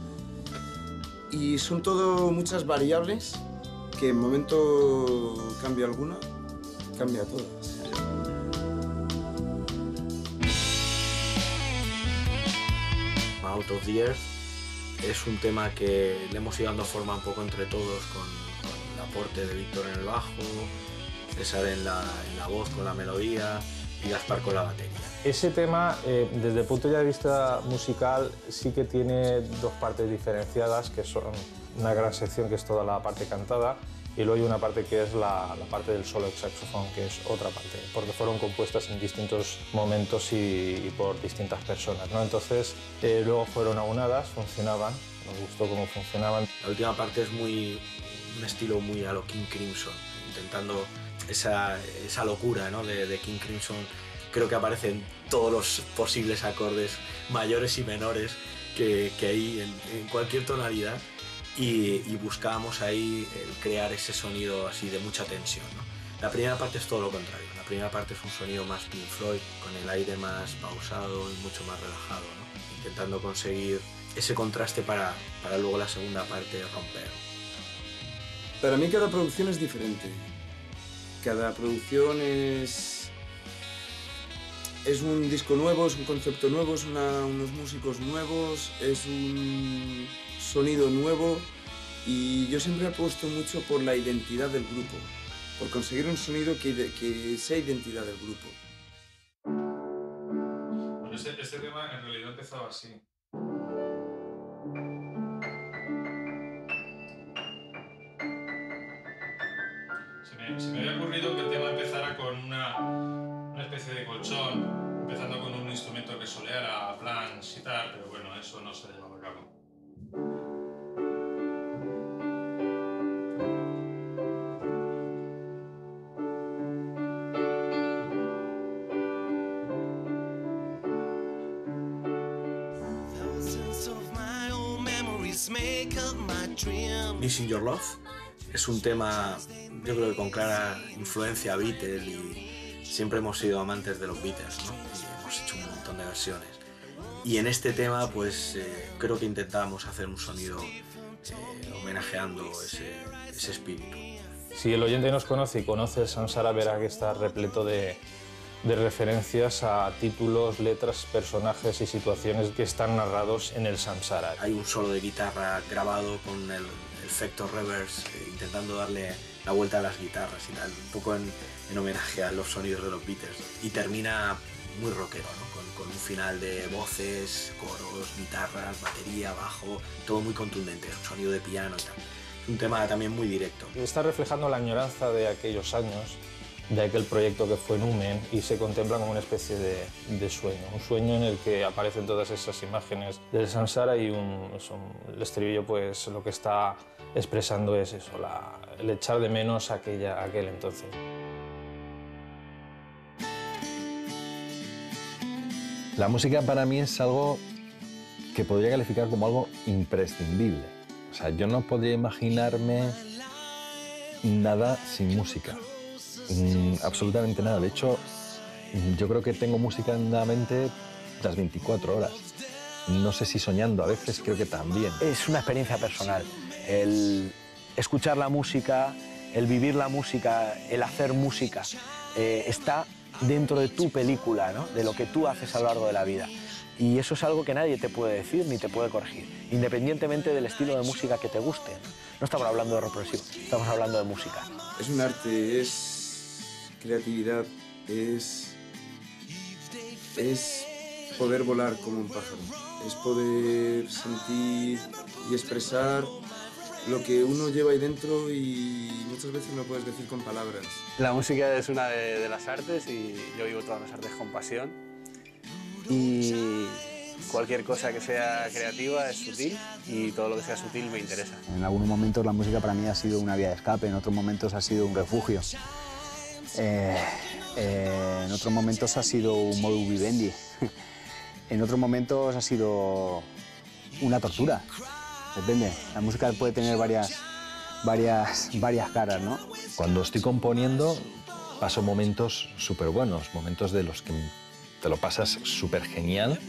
X: Y son todo muchas variables que en momento cambia alguna, cambia todas.
C: Out of the Earth es un tema que le hemos ido dando forma un poco entre todos con, el aporte de Víctor en el bajo, César en en la voz con la melodía y Gaspar con la batería.
N: Ese tema, eh, desde el punto de vista musical, sí que tiene dos partes diferenciadas, que son una gran sección que es toda la parte cantada y luego hay una parte que es la, la parte del solo de saxofón, que es otra parte, porque fueron compuestas en distintos momentos y, y por distintas personas. ¿no? Entonces, eh, luego fueron aunadas, funcionaban, nos gustó cómo funcionaban.
C: La última parte es muy un estilo muy a lo King Crimson, intentando esa, esa locura ¿no? de, de King Crimson. Creo que aparecen todos los posibles acordes mayores y menores que, que hay en, en cualquier tonalidad y, y buscábamos ahí crear ese sonido así de mucha tensión. ¿no? La primera parte es todo lo contrario. La primera parte es un sonido más Pink Floyd, con el aire más pausado y mucho más relajado, ¿no? intentando conseguir ese contraste para, para luego la segunda parte romper.
X: Para mí cada producción es diferente. Cada producción es, es un disco nuevo, es un concepto nuevo, es unos músicos nuevos, es un sonido nuevo y yo siempre apuesto mucho por la identidad del grupo, por conseguir un sonido que, sea identidad del grupo.
N: Este, este tema en realidad empezaba así. Se me, había ocurrido que el tema empezara con una, una especie de colchón, empezando con un instrumento que soleara, plan, sitar, pero bueno, eso no se llevaba a cabo.
V: Thousands of my old memories make up my dream.
C: Missing Your Love es un tema, yo creo que con clara influencia Beatles y siempre hemos sido amantes de los Beatles, ¿no? Y hemos hecho un montón de versiones. Y en este tema, pues eh, creo que intentábamos hacer un sonido eh, homenajeando ese, ese espíritu.
N: Si el oyente nos conoce y conoce el Sansara, verá que está repleto de, de referencias a títulos, letras, personajes y situaciones que están narrados en el samsara.
Y: Hay un solo de guitarra grabado con el efecto reverse, eh, intentando darle la vuelta a las guitarras y tal, un poco en, en homenaje a los sonidos de los Beatles. Y termina muy rockero, con, un final de voces, coros, guitarras, batería, bajo, todo muy contundente, sonido de piano y tal. Un tema también muy directo.
N: Está reflejando la añoranza de aquellos años, de aquel proyecto que fue Numen, y se contempla como una especie de, sueño. Un sueño en el que aparecen todas esas imágenes del Sansara y un- el estribillo pues lo que está expresando es eso, la- el echar de menos aquella, aquel entonces.
F: La música para mí es algo que podría calificar como algo imprescindible. O sea, yo no podría imaginarme nada sin música. Mm, absolutamente nada. De hecho, mm, yo creo que tengo música en la mente las 24 horas. No sé si soñando, a veces creo que también.
C: Es una experiencia personal. El escuchar la música, el vivir la música, el hacer música, eh, está dentro de tu película, ¿no? de lo que tú haces a lo largo de la vida. Y eso es algo que nadie te puede decir ni te puede corregir, independientemente del estilo de música que te guste. No estamos hablando de rock progresivo, estamos hablando de música.
X: Es un arte, es creatividad, es, es poder volar como un pájaro, es poder sentir y expresar lo que uno lleva ahí dentro y muchas veces no puedes decir con palabras.
E: La música es una de, de las artes y yo vivo todas las artes con pasión. Y cualquier cosa que sea creativa es sutil y todo lo que sea sutil me interesa.
J: En algunos momentos la música para mí ha sido una vía de escape, en otros momentos ha sido un refugio. Eh, eh, en otros momentos ha sido un modus vivendi. en otros momentos ha sido una tortura. Depende. La música puede tener varias, varias, varias caras, ¿no?
F: Cuando estoy componiendo paso momentos súper buenos, momentos de los que te lo pasas súper genial,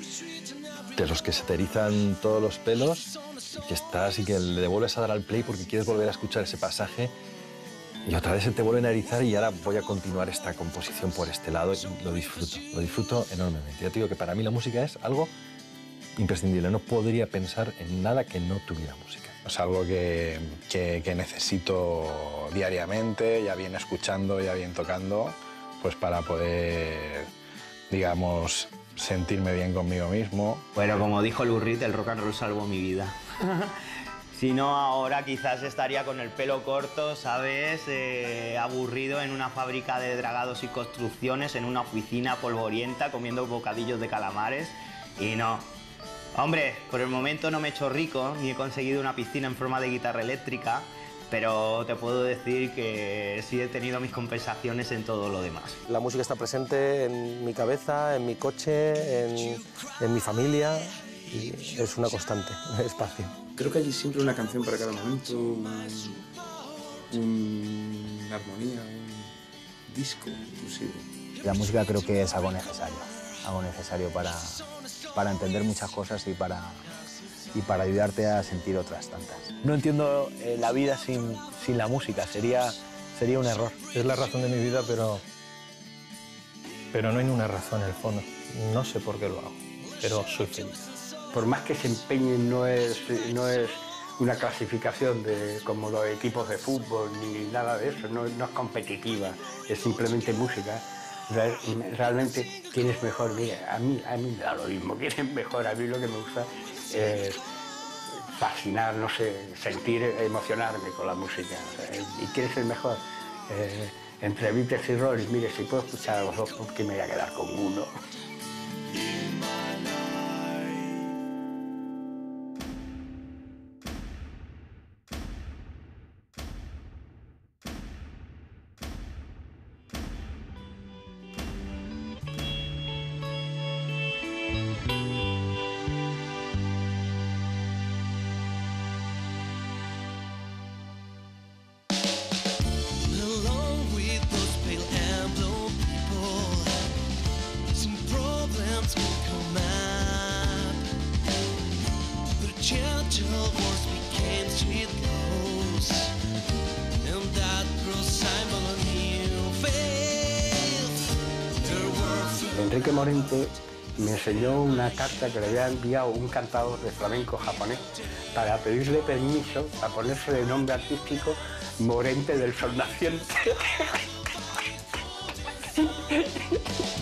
F: de los que se te erizan todos los pelos y que estás y que le vuelves a dar al play porque quieres volver a escuchar ese pasaje y otra vez se te vuelven a erizar y ahora voy a continuar esta composición por este lado y lo disfruto, lo disfruto enormemente. Ya te digo que para mí la música es algo imprescindible, no podría pensar en nada que no tuviera música.
D: Es algo que, que- que necesito diariamente, ya bien escuchando, ya bien tocando, pues para poder, digamos, sentirme bien conmigo mismo.
G: Bueno, como dijo Lou Reed, el rock and roll salvó mi vida. si no, ahora quizás estaría con el pelo corto, ¿sabes? Eh, aburrido en una fábrica de dragados y construcciones, en una oficina polvorienta, comiendo bocadillos de calamares. Y no. Hombre, por el momento no me he hecho rico, ni he conseguido una piscina en forma de guitarra eléctrica, pero te puedo decir que sí he tenido mis compensaciones en todo lo demás.
I: La música está presente en mi cabeza, en mi coche, en, en mi familia y es una constante espacio.
X: Creo que hay siempre una canción para cada momento, un- una armonía, un disco inclusive.
J: La música creo que es algo necesario, algo necesario para, para entender muchas cosas y para, y para ayudarte a sentir otras tantas.
C: No entiendo eh, la vida sin, sin la música, sería, sería un error.
N: Es la razón de mi vida, pero, pero no hay una razón en el fondo. No sé por qué lo hago, pero soy feliz.
M: Por más que se empeñen, no es, no es una clasificación de, como los equipos de fútbol ni nada de eso, no, es competitiva, es simplemente música. Real- realmente, ¿quién es mejor? Mira, a mí, a mí me da lo mismo, quién es mejor. A mí lo que me gusta es fascinar, no sé, sentir, emocionarme con la música. ¿Y quién es el mejor? Eh, entre Beatles y Rolling, mire, si puedo escuchar a los dos, ¿por qué me voy a quedar con uno? Carta que le había enviado un cantador de flamenco japonés para pedirle permiso a ponerse de nombre artístico Morente del Sol Naciente.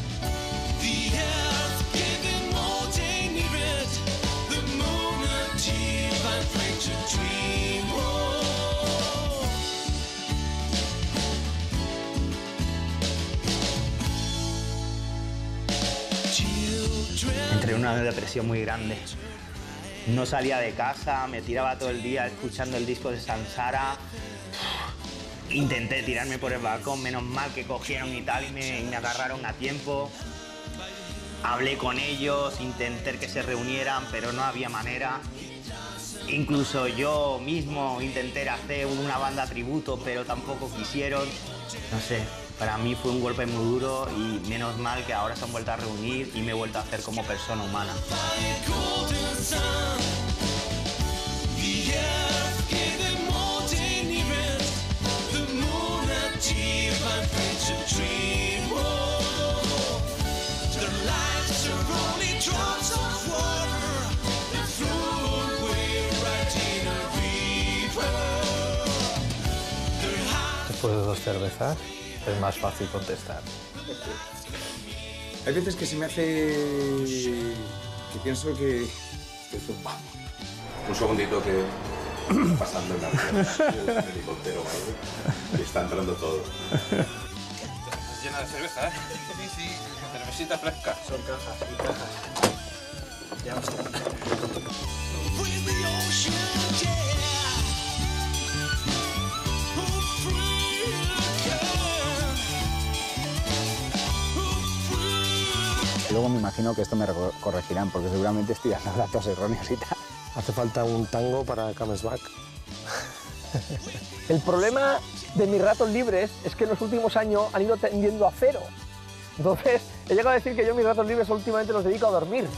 G: una depresión muy grande. No salía de casa, me tiraba todo el día escuchando el disco de Sansara. Intenté tirarme por el balcón, menos mal que cogieron y tal y me, y me agarraron a tiempo. Hablé con ellos, intenté que se reunieran, pero no había manera. Incluso yo mismo intenté hacer una banda tributo, pero tampoco quisieron. No sé, para mí fue un golpe muy duro y menos mal que ahora se han vuelto a reunir y me he vuelto a hacer como persona humana.
N: Después de dos cervezas es más fácil contestar.
X: Hay veces que se me hace que pienso que zumbado.
A: Un segundito que pasando en la el helicóptero, ¿vale? Y está entrando todo.
Z: Es llena de cerveza, ¿eh? Sí, sí. Cervecita fresca.
V: Son cajas y cajas. Ya está.
J: Luego me imagino que esto me corregirán, porque seguramente estoy dando datos erróneos y tal.
I: Hace falta un tango para Comes Back.
B: El problema de mis ratos libres es que en los últimos años han ido tendiendo a cero. Entonces, he llegado a decir que yo mis ratos libres últimamente los dedico a dormir.